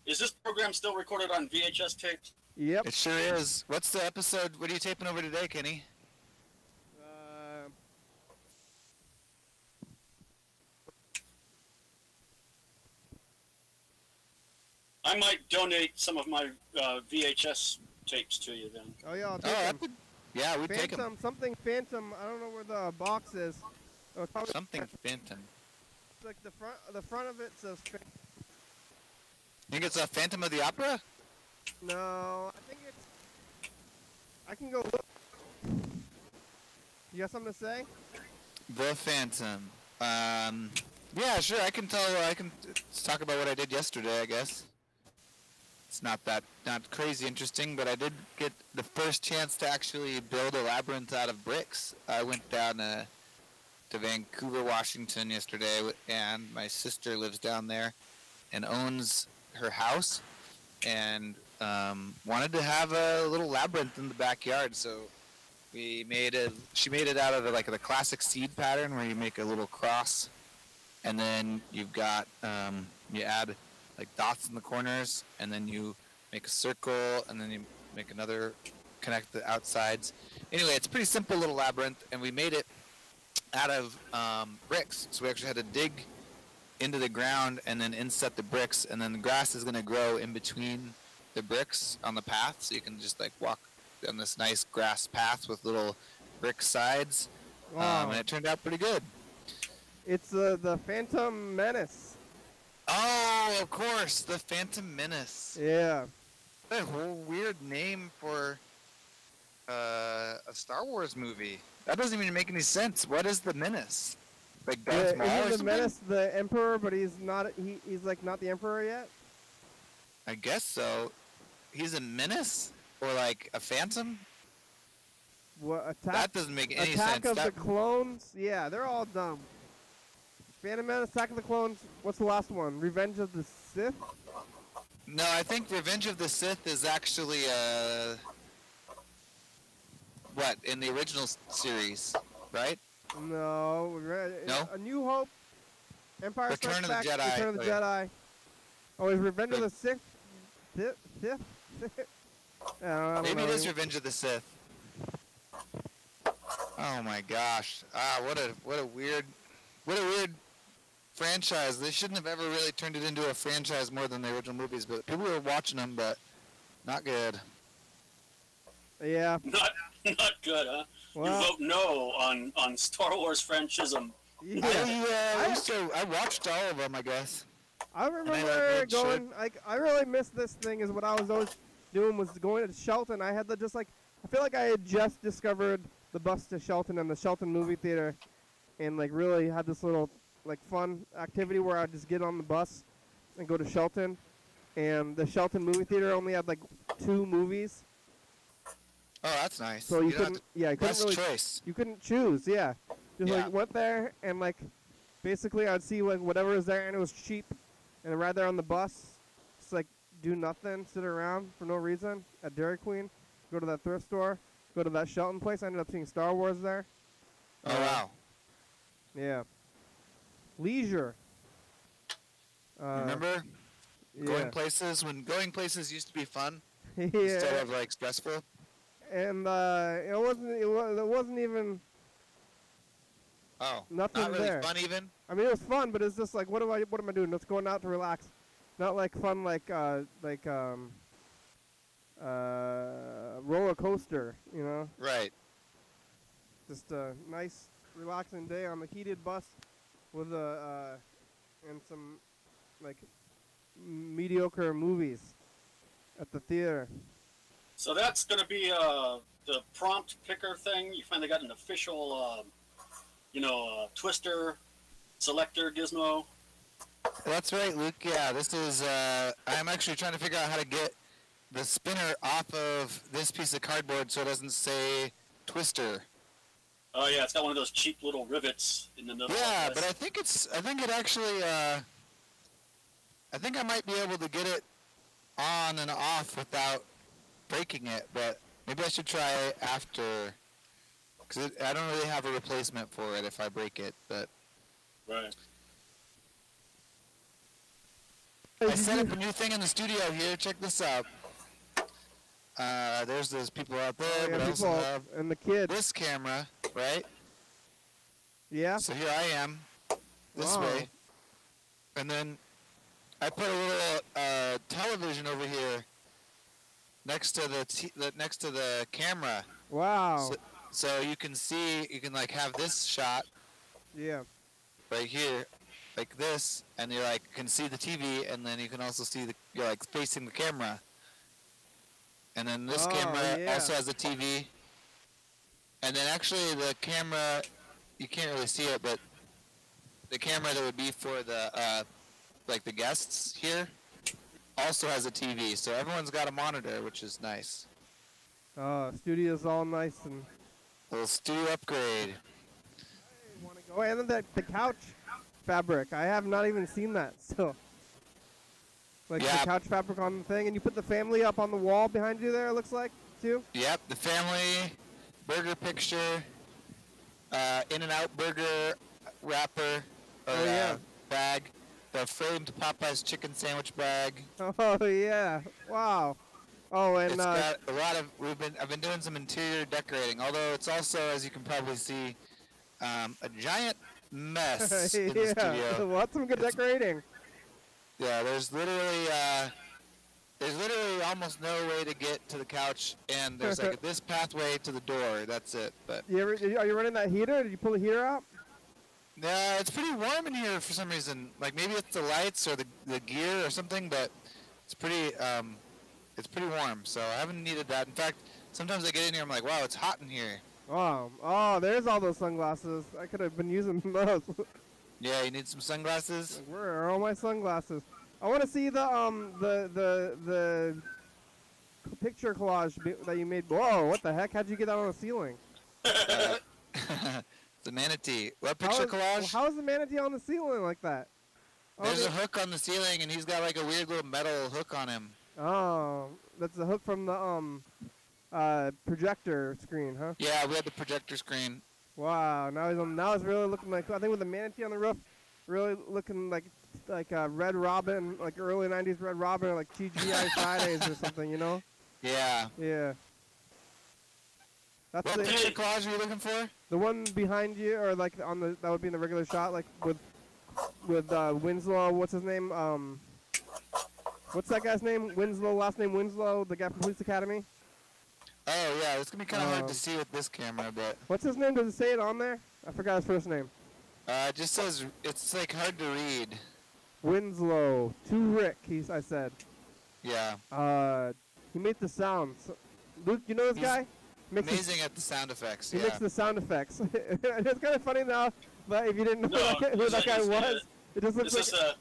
Is this program still recorded on VHS tapes? Yep. It sure is. What's the episode? What are you taping over today, Kenny? I might donate some of my uh, VHS tapes to you then. oh yeah, I'll Oh, take that 'em. would, yeah, we'd take 'em. Phantom, something Phantom. I don't know where the box is. Oh, it's probably Something Phantom. like the front. The front of it says. Fa- think it's a Phantom of the Opera? No, I think it's. I can go look. You got something to say? The Phantom. Um, yeah, sure. I can tell. I can talk about what I did yesterday. I guess it's not that not crazy interesting, but I did get the first chance to actually build a labyrinth out of bricks. I went down uh, to Vancouver, Washington yesterday, and my sister lives down there and owns her house, and um, wanted to have a little labyrinth in the backyard. So we made it. She made it out of like the classic seed pattern, where you make a little cross, and then you've got um, you add like dots in the corners, and then you make a circle, and then you make another connect the outsides. Anyway, it's a pretty simple little labyrinth, and we made it out of um, bricks. So we actually had to dig into the ground and then inset the bricks, and then the grass is going to grow in between the bricks on the path, so you can just like walk on this nice grass path with little brick sides. Wow. Um, and it turned out pretty good. It's uh, the Phantom Menace. Oh, of course, the Phantom Menace. Yeah. What a whole weird name for uh, a Star Wars movie. That doesn't even make any sense. What is the Menace? Like Yeah, Darth Maul or isn't the? Menace the Emperor, but he's not. He, he's like not the Emperor yet. I guess so. He's a menace or like a phantom. What attack? That doesn't make any Attack sense. of That- the Clones. Yeah, they're all dumb. Phantom Menace, Attack of the Clones. What's the last one? Revenge of the Sith. No, I think Revenge of the Sith is actually uh what in the original series, right? No. Re- No? A New Hope. Empire Return Strikes of the Back. Jedi. Return of the Oh, yeah. Jedi. Oh, is Revenge of the Sith? Sith? Sith? I don't, I don't Maybe know. it is Revenge of the Sith. Oh my gosh! Ah, what a what a weird, what a weird franchise. They shouldn't have ever really turned it into a franchise more than the original movies. But people were watching them, but not good. Yeah. Not not good, huh? Well- you vote no on on Star Wars franchism. Yeah. I, uh, used to, I watched all of them, I guess. I I remember like good going like I really missed this thing is what I was always doing was going to Shelton. I had to just like I feel like I had just discovered the bus to Shelton and the Shelton movie theater and like really had this little like fun activity where I'd just get on the bus and go to Shelton and the Shelton movie theater only had like two movies. Oh, that's nice. So you, don't couldn't to- yeah, you couldn't really choice. you couldn't choose, yeah. Just Yeah. like went there and like basically I'd see like whatever was there and it was cheap and ride there on the bus. Just like do nothing, sit around for no reason at Dairy Queen, go to that thrift store, go to that Shelton place. I ended up seeing Star Wars there. Oh Uh, wow! Yeah. Leisure. Uh, Remember yeah. going places when going places used to be fun yeah. instead of like stressful. and uh, it wasn't. It, was, it wasn't even Oh, nothing not really there. fun even. I mean, it was fun, but it's just like, what do I? What am I doing? Just going out to relax, not like fun, like uh, like um, uh, roller coaster. You know, Right. just a nice, relaxing day on the heated bus with a uh, and some like mediocre movies at the theater. So that's going to be uh, the prompt picker thing. You finally got an official, um, you know, uh, twister selector gizmo. That's right, Luke. Yeah, this is. Uh, I'm actually trying to figure out how to get the spinner off of this piece of cardboard so it doesn't say twister. Oh yeah, it's got one of those cheap little rivets in the middle. Yeah, but I think it's. I think it actually. Uh, I think I might be able to get it on and off without breaking it, but maybe I should try it after. Because I don't really have a replacement for it if I break it, but right. I set up a new thing in the studio here. Check this out. Uh, there's those people out there, Oh, yeah, but I also have and the kid. this camera, right? Yeah. So here I am, this Wow. way, and then I put a little uh, television over here next to the, t- the next to the camera. Wow. So, so you can see, you can like have this shot yeah. right here, like this, and you like can see the TV, and then you can also see the you're like facing the camera. And then this Oh, camera yeah. also has a TV. And then actually the camera, you can't really see it, but the camera that would be for the uh, like the guests here also has a TV. So everyone's got a monitor, which is nice. Uh, studio's all nice and. Little studio upgrade. i Oh, and then the the couch fabric. I have not even seen that still. Like Yeah. the couch fabric on the thing, and you put the family up on the wall behind you there. It looks like too. Yep, the family burger picture, uh, In and Out burger wrapper or Oh, yeah. uh, bag, the framed Popeyes chicken sandwich bag. Oh yeah! Wow. Oh, and it's uh, got a lot of we've been I've been doing some interior decorating. Although it's also, as you can probably see, um, a giant mess in the yeah, studio. lots of good decorating. Yeah, there's literally uh, there's literally almost no way to get to the couch, and there's like this pathway to the door. That's it. But You ever, are you running that heater? Did you pull the heater out? Yeah, it's pretty warm in here for some reason. Like maybe it's the lights or the the gear or something, but it's pretty um, it's pretty warm. So I haven't needed that. In fact, sometimes I get in here, I'm like, wow, it's hot in here. Oh, oh, there's all those sunglasses. I could have been using those. Yeah, you need some sunglasses. Where are all my sunglasses? I want to see the um the the the picture collage that you made. Whoa, what the heck? How'd you get that on the ceiling? Uh, the manatee. What picture is- collage? How is the manatee on the ceiling like that? Oh, There's the- a hook on the ceiling, and he's got like a weird little metal hook on him. Oh, that's the hook from the um uh projector screen, huh? Yeah, we had the projector screen. Wow, now he's on, now it's really looking like I think with the manatee on the roof, really looking like like uh, Red Robin, like early '90s Red Robin, or like TGI Fridays or something, you know? Yeah. Yeah. That's What the collage are you looking for? the one behind you, or like on the that would be in the regular shot, like with with uh, Winslow. What's his name? Um, what's that guy's name? Winslow. Last name Winslow. The guy from Police Academy. Oh yeah, it's gonna be kind of hard Um, to see with this camera, but What's his name? Does it say it on there? I forgot his first name. uh, it just says it's like hard to read. Winslow. To Rick. He's. I said. Yeah. Uh, he made the sounds. Luke, you know this He's guy? Makes the- Amazing at the sound effects. he yeah. makes the sound effects. it's kind of funny now, but if you didn't know No, that, who is that guy is it- was, it just looks Is like. this a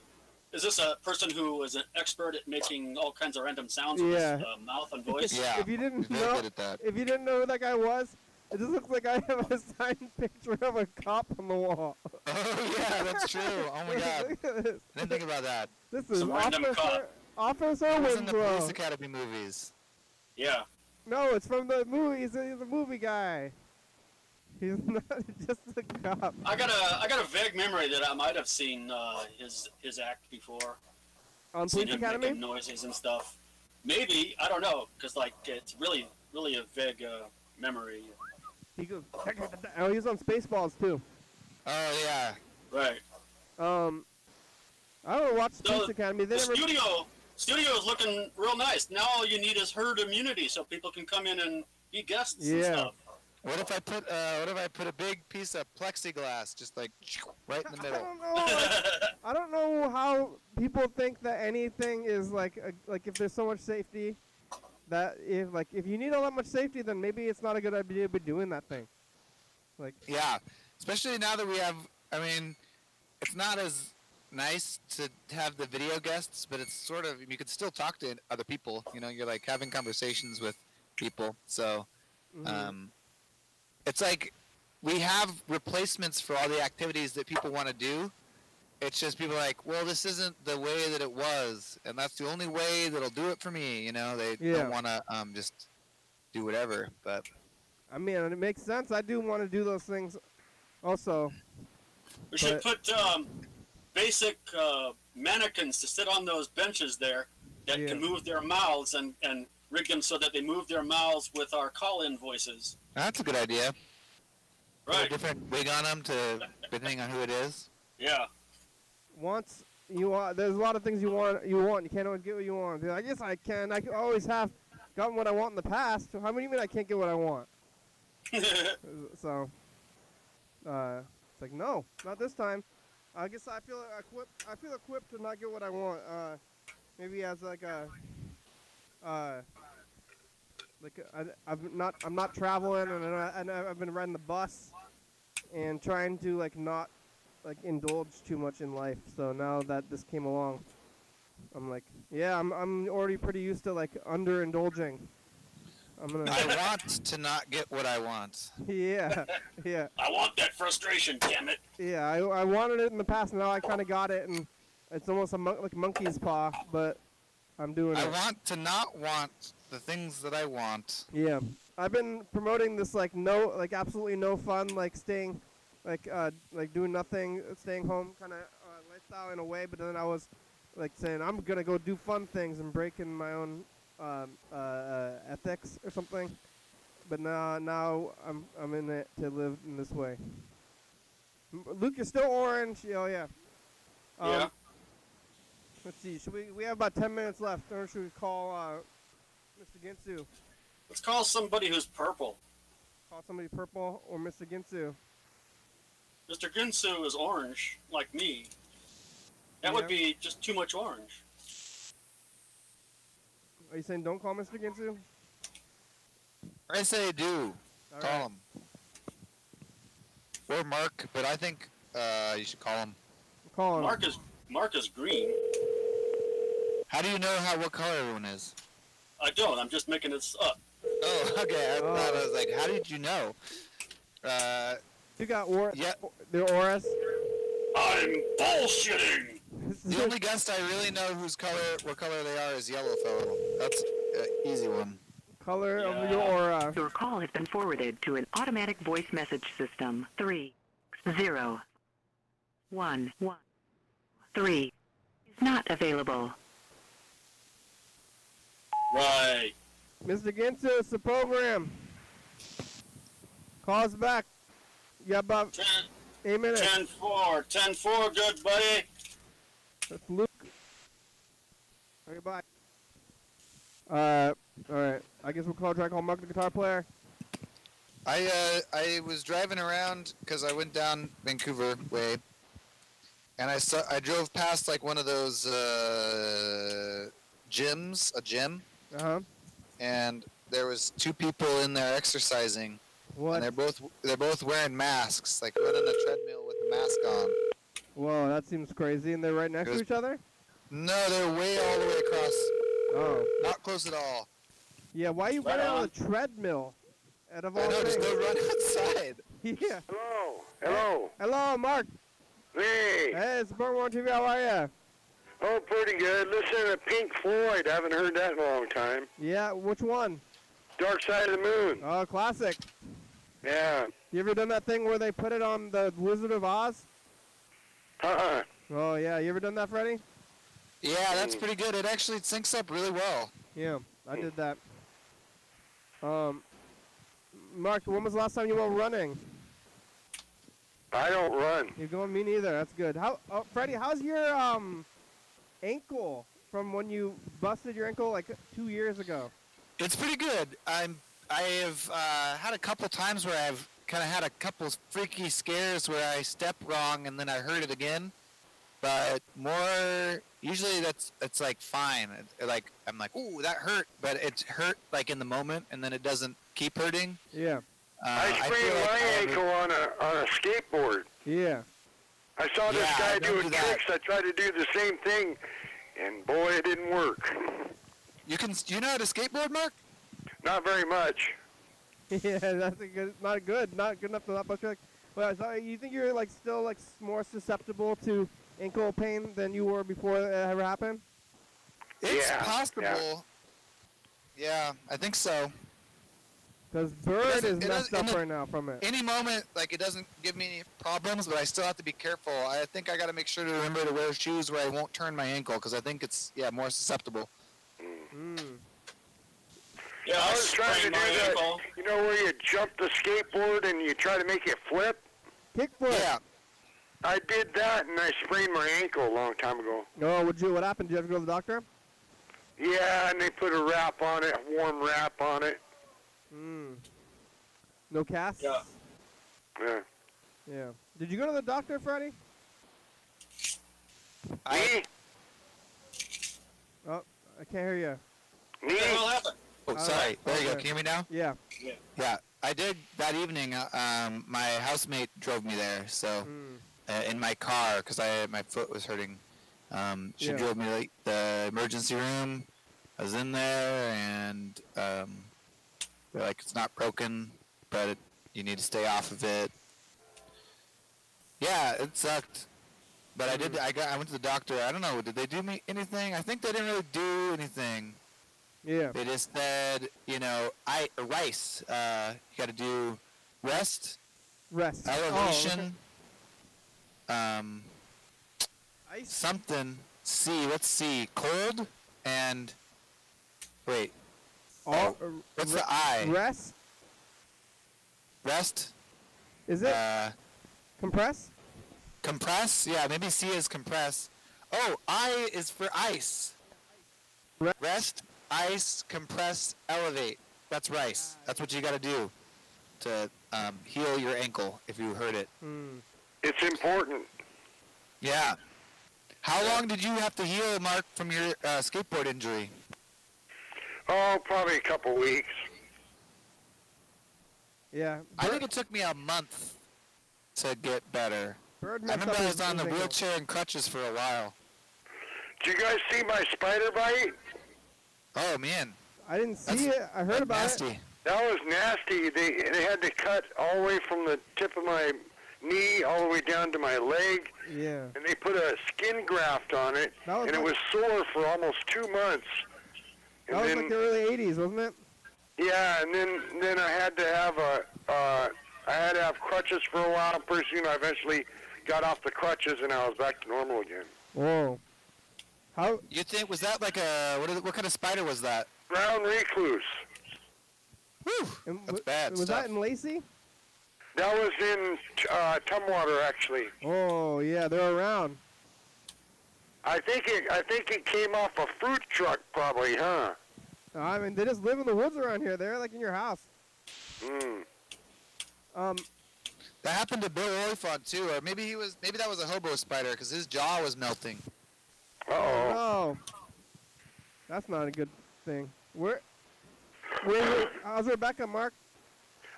is this a person who is an expert at making all kinds of random sounds with Yeah. his uh, mouth and voice? Yeah. If you didn't very know, good at that. if you didn't know who that guy was, it just looks like I have a signed picture of a cop on the wall. Oh yeah, that's true. Oh my god. Look at this. I didn't think about that. This is Some random Officer, cop. Officer It was in the Police Academy movies. Yeah. No, it's from the movie. He's a, movie guy. He's not just a cop. I got a I got a vague memory that I might have seen uh, his his act before. On seen Police him Academy? making noises and stuff. Maybe I don't know because like it's really really a vague uh, memory. He goes. Oh, he was on Spaceballs too. Oh yeah. Right. Um, I don't watch So, Police Academy. They the never. studio studio is looking real nice. Now all you need is herd immunity so people can come in and be guests and Yeah. stuff. What if I put uh, what if I put a big piece of plexiglass just like right in the middle? I don't know. like, I don't know how people think that anything is like a, like if there's so much safety that if like if you need all that much safety, then maybe it's not a good idea to be doing that thing. Like Yeah, especially now that we have. I mean, it's not as nice to have the video guests, but it's sort of you can still talk to other people. You know, you're like having conversations with people. So, mhm. um, it's like we have replacements for all the activities that people want to do. It's just people are like, well, this isn't the way that it was, and that's the only way that'll do it for me. You know, they Yeah. don't want to um, just do whatever. But I mean, it makes sense. I do want to do those things. Also, We should put um, basic uh, mannequins to sit on those benches there that Yeah. can move their mouths and, and rig them so that they move their mouths with our call-in voices. That's a good idea. Put a Right. different wig on them to depending on who it is. Yeah. once you want, there's a lot of things you want. You want. You can't always get what you want. I guess I can. I can always have gotten what I want in the past. How many mean I can't get what I want? So, uh, it's like no, not this time. I guess I feel equipped. I feel equipped to not get what I want. Uh, maybe as like a, uh, like a, I, I've not I'm not traveling and, I, and I've been riding the bus and trying to like not like indulge too much in life. So now that this came along, I'm like, yeah, I'm I'm already pretty used to like underindulging. I'm gonna. I want to not get what I want. yeah, yeah. I want that frustration, damn it. Yeah, I, I wanted it in the past. And now I kind of got it, and it's almost a mon- like monkey's paw, but I'm doing I it. I want to not want the things that I want. Yeah, I've been promoting this like no, like absolutely no fun, like staying, like uh, like doing nothing, staying home kind of uh, lifestyle in a way. But then I was like saying I'm gonna go do fun things and breaking my own um, uh, uh, ethics or something. But now, now I'm I'm in it to live in this way. Luke, you're still orange. Oh yeah. Um, Yeah. Let's see. Should we? We have about ten minutes left. Or should we call uh, Mr. Ginsu? Let's call somebody who's purple. Call somebody purple or Mr. Ginsu. Mr. Ginsu is orange, like me. That Yeah. would be just too much orange. Are you saying don't call Mr. Ginsu? I say do. All call right. him. Or Mark, but I think uh, you should call him. Call him. Mark is Mark is green. How do you know how what color everyone is? I don't. I'm just making this up. Oh, okay. I thought I was like, how did you know? Uh, You got or yeah. The auras. I'm bullshitting. The only guest I really know whose color, what color they are, is yellow fellow. That's an easy one. Color of your aura. Your call has been forwarded to an automatic voice message system. Three zero one one three is not available. Right. Mr. Ginsu, it's the program. Call us back. You got about Ten, eight minutes. 10 4. 10 4, good buddy. That's Luke. Okay, bye. Uh, all right. I guess we'll call try to call Mark the guitar player. I uh, I was driving around because I went down Vancouver way, and I saw I drove past like one of those uh, gyms, a gym, Uh huh. and there was two people in there exercising, What? and they're both they're both wearing masks, like running a treadmill with the mask on. Whoa, that seems crazy. And they're right next It to each other. No, they're way all the way across, Oh. not close at all. Yeah. Why are you Right running on on. a treadmill? Out of all I know, just go run outside. Yeah. Hello. Hello. Hello, Mark. Hey. Hey, it's Burn One TV. How are ya? Oh, pretty good. Listen to Pink Floyd. I haven't heard that in a long time. Yeah. Which one? Dark Side of the Moon. Oh, classic. Yeah. You ever done that thing where they put it on the Wizard of Oz? Uh-uh. Oh yeah. You ever done that, Freddie? Yeah, that's pretty good. It actually syncs up really well. Yeah, I did that. Um, Mark, when was the last time you went running? I don't run. You're going me neither. That's good. How, oh, Freddie? How's your um ankle from when you busted your ankle like two years ago? It's pretty good. I'm I have uh, had a couple times where I've kind of had a couple freaky scares where I step wrong and then I hurt it again. But more usually that's it's like fine. It, like I'm like, ooh, that hurt, but it's hurt like in the moment, and then it doesn't keep hurting. Yeah. Uh, I sprained like my I would- ankle on a on a skateboard. Yeah. I saw this Yeah, guy don't doing do that. tricks. I tried to do the same thing, and boy, it didn't work. You can. Do you know how to skateboard, Mark? Not very much. yeah, that's a good. Not good. Not good enough to not bust your. Well, so you think you're like still like more susceptible to ankle pain than you were before it ever happened? It's Yeah, possible. Yeah. I think so. Because Bird is it messed up the- right now from it. Any moment, like it doesn't give me any problems, but I still have to be careful. I think I got to make sure to remember to wear shoes where I won't turn my ankle because I think it's yeah more susceptible. Mm. Yeah, I I was trying to do my that. You know where you jump the skateboard and you try to make it flip? Kickflip. Yeah. I did that and I sprained my ankle a long time ago. Oh, would you? What happened? Did you have to go to the doctor? Yeah, and they put a wrap on it, warm wrap on it. Mm. No cast. Yeah. Yeah. Yeah. Did you go to the doctor, Freddie? I, Oh, I can't hear you. What the hell happened? oh, sorry. There you go. Can you hear me now? Yeah. Yeah. Yeah, I did that evening. uh, Um, my housemate drove me there, so Mm. uh, in my car because I my foot was hurting. Um, she Yeah. drove me to like, the emergency room. I was in there, and um, they're like, "It's not broken, but it, you need to stay off of it." Yeah, it sucked, but I did. I got. I went to the doctor. I don't know. Did they do me anything? I think they didn't really do anything. Yeah. They just said, you know, I rice. Uh, you got to do rest, Rest. elevation, Oh, um, okay. Ice. something. C. What's C? Cold and wait. All, Oh, what's re- the I? Rest. Rest. Is it Uh, compress? compress. Yeah, maybe C is compress. Oh, I is for ice. Re- Rest, ice, compress, elevate. That's rice. That's what you got to do to um, heal your ankle if you hurt it. Hmm. It's important. Yeah. How long did you have to heal, Mark, from your uh, skateboard injury? Oh, probably a couple weeks. Yeah. I think it took me a month to get better. Bird I remember I was on the his ankle. wheelchair and crutches for a while. Did you guys see my spider bite? Oh man, I didn't see That's- it. I heard about nasty. it. That was nasty. They they had to cut all the way from the tip of my knee all the way down to my leg, Yeah. and they put a skin graft on it, That was and it was sore for almost two months. And That was then, like the early '80s, wasn't it? yeah, and then then I had to have a uh, I had to have crutches for a while. Pretty soon, I eventually got off the crutches, and I was back to normal again. Whoa. How? You think was that like a what? Is, what kind of spider was that? Brown recluse. Whew, and that's wa- bad Was stuff. that in Lacey? That was in uh, Tumwater, actually. Oh yeah, they're around. I think it. I think it came off a fruit truck, probably, huh? I mean, they just live in the woods around here. They're like in your house. Mm. Um. That happened to Bill Oliphant too, or maybe he was maybe that was a hobo spider because his jaw was melting. Uh oh. No. That's not a good thing. Where? Where? How's Rebecca, Mark?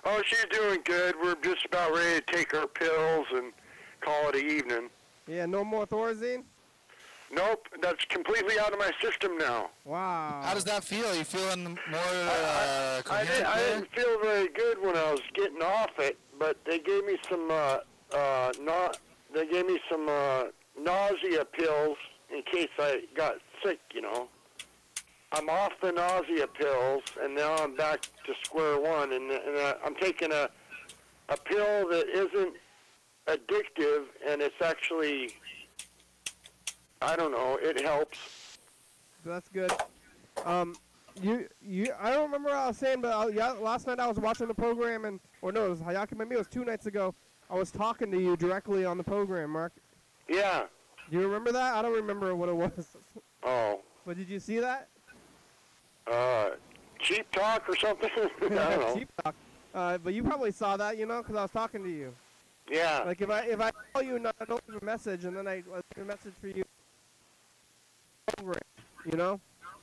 Oh, she's doing good. We're just about ready to take our pills and call it an evening. Yeah. No more Thorazine. Nope, that's completely out of my system now. Wow. How does that feel? you feeling more uh, I, coherent did, I didn't feel very good when I was getting off it, but they gave me some uh, uh, na- they gave me some uh, nausea pills in case I got sick. You know, I'm off the nausea pills, and now I'm back to square one, and, and uh, I'm taking a a pill that isn't addictive, and it's actually I don't know, it helps. That's good. Um, you you I don't remember what I was saying, but I, yeah, last night I was watching the program and or no, it was Hayaki. Maybe it was two nights ago. I was talking to you directly on the program, Mark. Yeah. Do you remember that? I don't remember what it was. Oh. but did you see that? Uh, cheap talk or something? I don't know. Cheap talk. Uh, but you probably saw that, you know, because I was talking to you. Yeah. Like if I if I call you and I don't leave a message and then I leave a message for you, program, you know,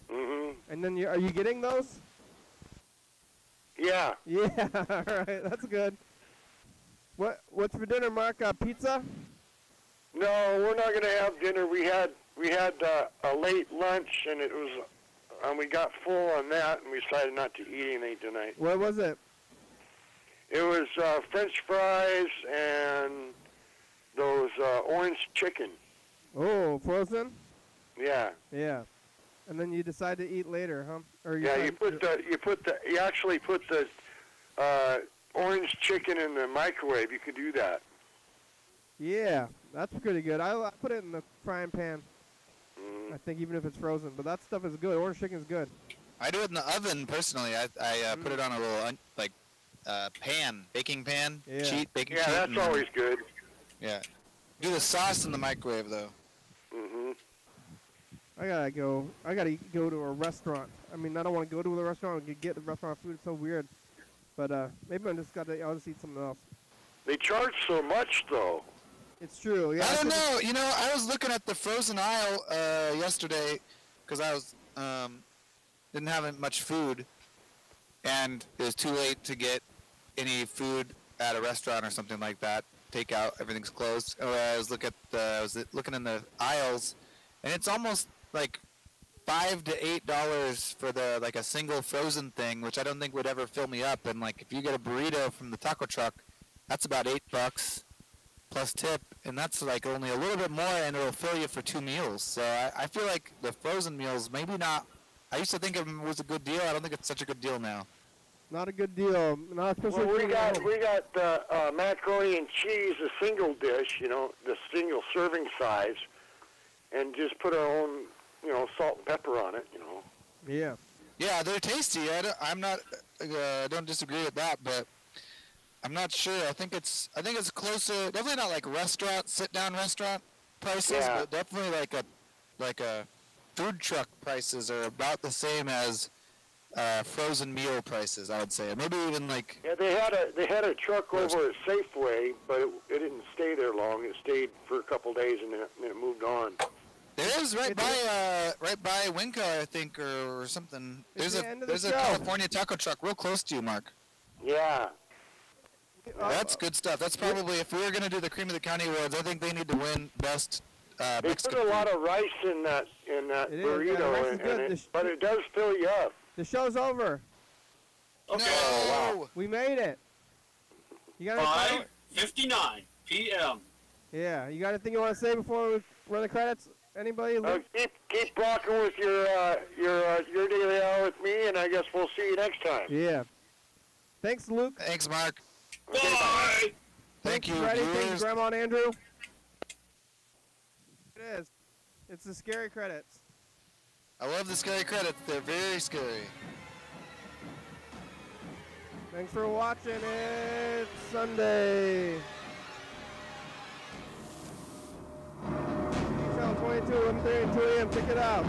Mhm. and then you are you getting those? Yeah. Yeah. All right. That's good. What what's for dinner, Mark? Uh, pizza? No, we're not gonna have dinner. We had we had uh, a late lunch, and it was, and we got full on that, and we decided not to eat anything tonight. What was it? It was uh, French fries and those uh, orange chicken. Oh, frozen? Yeah. Yeah. And then you decide to eat later, huh? Or Yeah, you put the you put the you actually put the uh, orange chicken in the microwave. You could do that. Yeah, that's pretty good. I, I put it in the frying pan. Mm. I think even if it's frozen, but that stuff is good. Orange chicken is good. I do it in the oven personally. I I uh, put it on a little un- like uh, pan, baking pan, Yeah. sheet, baking Yeah, sheet. that's always good. Yeah. Do the sauce in the microwave though. I gotta go. I gotta go to a restaurant. I mean, I don't want to go to a restaurant and get the restaurant food. It's so weird. But uh, maybe I just gotta. I'll just eat something else. They charge so much though. It's true. Yeah. I don't know. You know, I was looking at the frozen aisle uh, yesterday because I was um, didn't have much food, and it was too late to get any food at a restaurant or something like that. Takeout, everything's closed. Oh, I was look at the, I was looking in the aisles, and it's almost like five to eight dollars for the like a single frozen thing, which I don't think would ever fill me up. And like if you get a burrito from the taco truck, that's about eight bucks plus tip, and that's like only a little bit more, and it'll fill you for two meals. So I, I feel like the frozen meals maybe not. I used to think it was a good deal. I don't think it's such a good deal now. Not a good deal. Not. Well, we got we got uh, uh, macaroni and cheese, a single dish, you know, the single serving size, and just put our own, you know, salt and pepper on it, you know. Yeah. Yeah, they're tasty. I don't, I'm not. Uh, I don't disagree with that, but I'm not sure. I think it's. I think it's closer. Definitely not like restaurant, sit-down restaurant prices, Yeah. but definitely like a, like a, food truck prices are about the same as uh, frozen meal prices. I would say, maybe even like. Yeah, they had a they had a truck over at Safeway, but it, it didn't stay there long. It stayed for a couple days and then it, then it moved on. There is right by uh, right by Winco, I think, or, or something. It's There's the a end of the there's a show. California taco truck real close to you, Mark. Yeah. That's good stuff. That's probably if we were gonna do the cream of the county awards, I think they need to win best uh, They Mexican put a food. lot of rice in that in that It is, yeah, burrito, the rice is and, and it, sh- but it does fill you up. The show's over. Okay. Oh, We made it. You got? Five fifty-nine p.m. Yeah. You got anything you want to say before we run the credits? Anybody? Uh, Luke? keep keep rocking with your uh, your uh, your daily hour with me, and I guess we'll see you next time. Yeah. Thanks, Luke. Thanks, Mark. Bye. Bye. Thank you, Freddie. Thanks. Grandma and Andrew. It is. It's the scary credits. I love the scary credits. They're very scary. Thanks for watching. It's Sunday. Channel 22, 11:30 and 2 a.m. Check it out.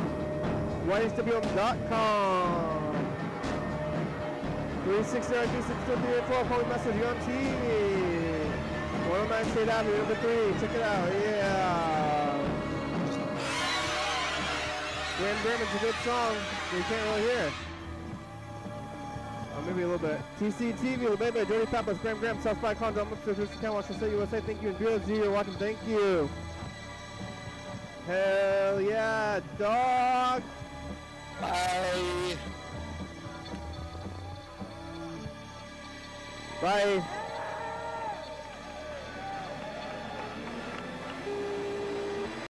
WasteWM.com. 369 362 Call me message you on TV. 109 State Avenue, number 3. Check it out. Yeah. Graham is a good song, you can't really hear it. Oh, maybe a little bit. TCTV, Little Baby, Dirty Papas, Graham Graham, South by Condo, I'm up to Bruce Can Watch Say USA. Thank you, and BLG, you're watching. Thank you. Hell yeah, dog. Bye. Bye.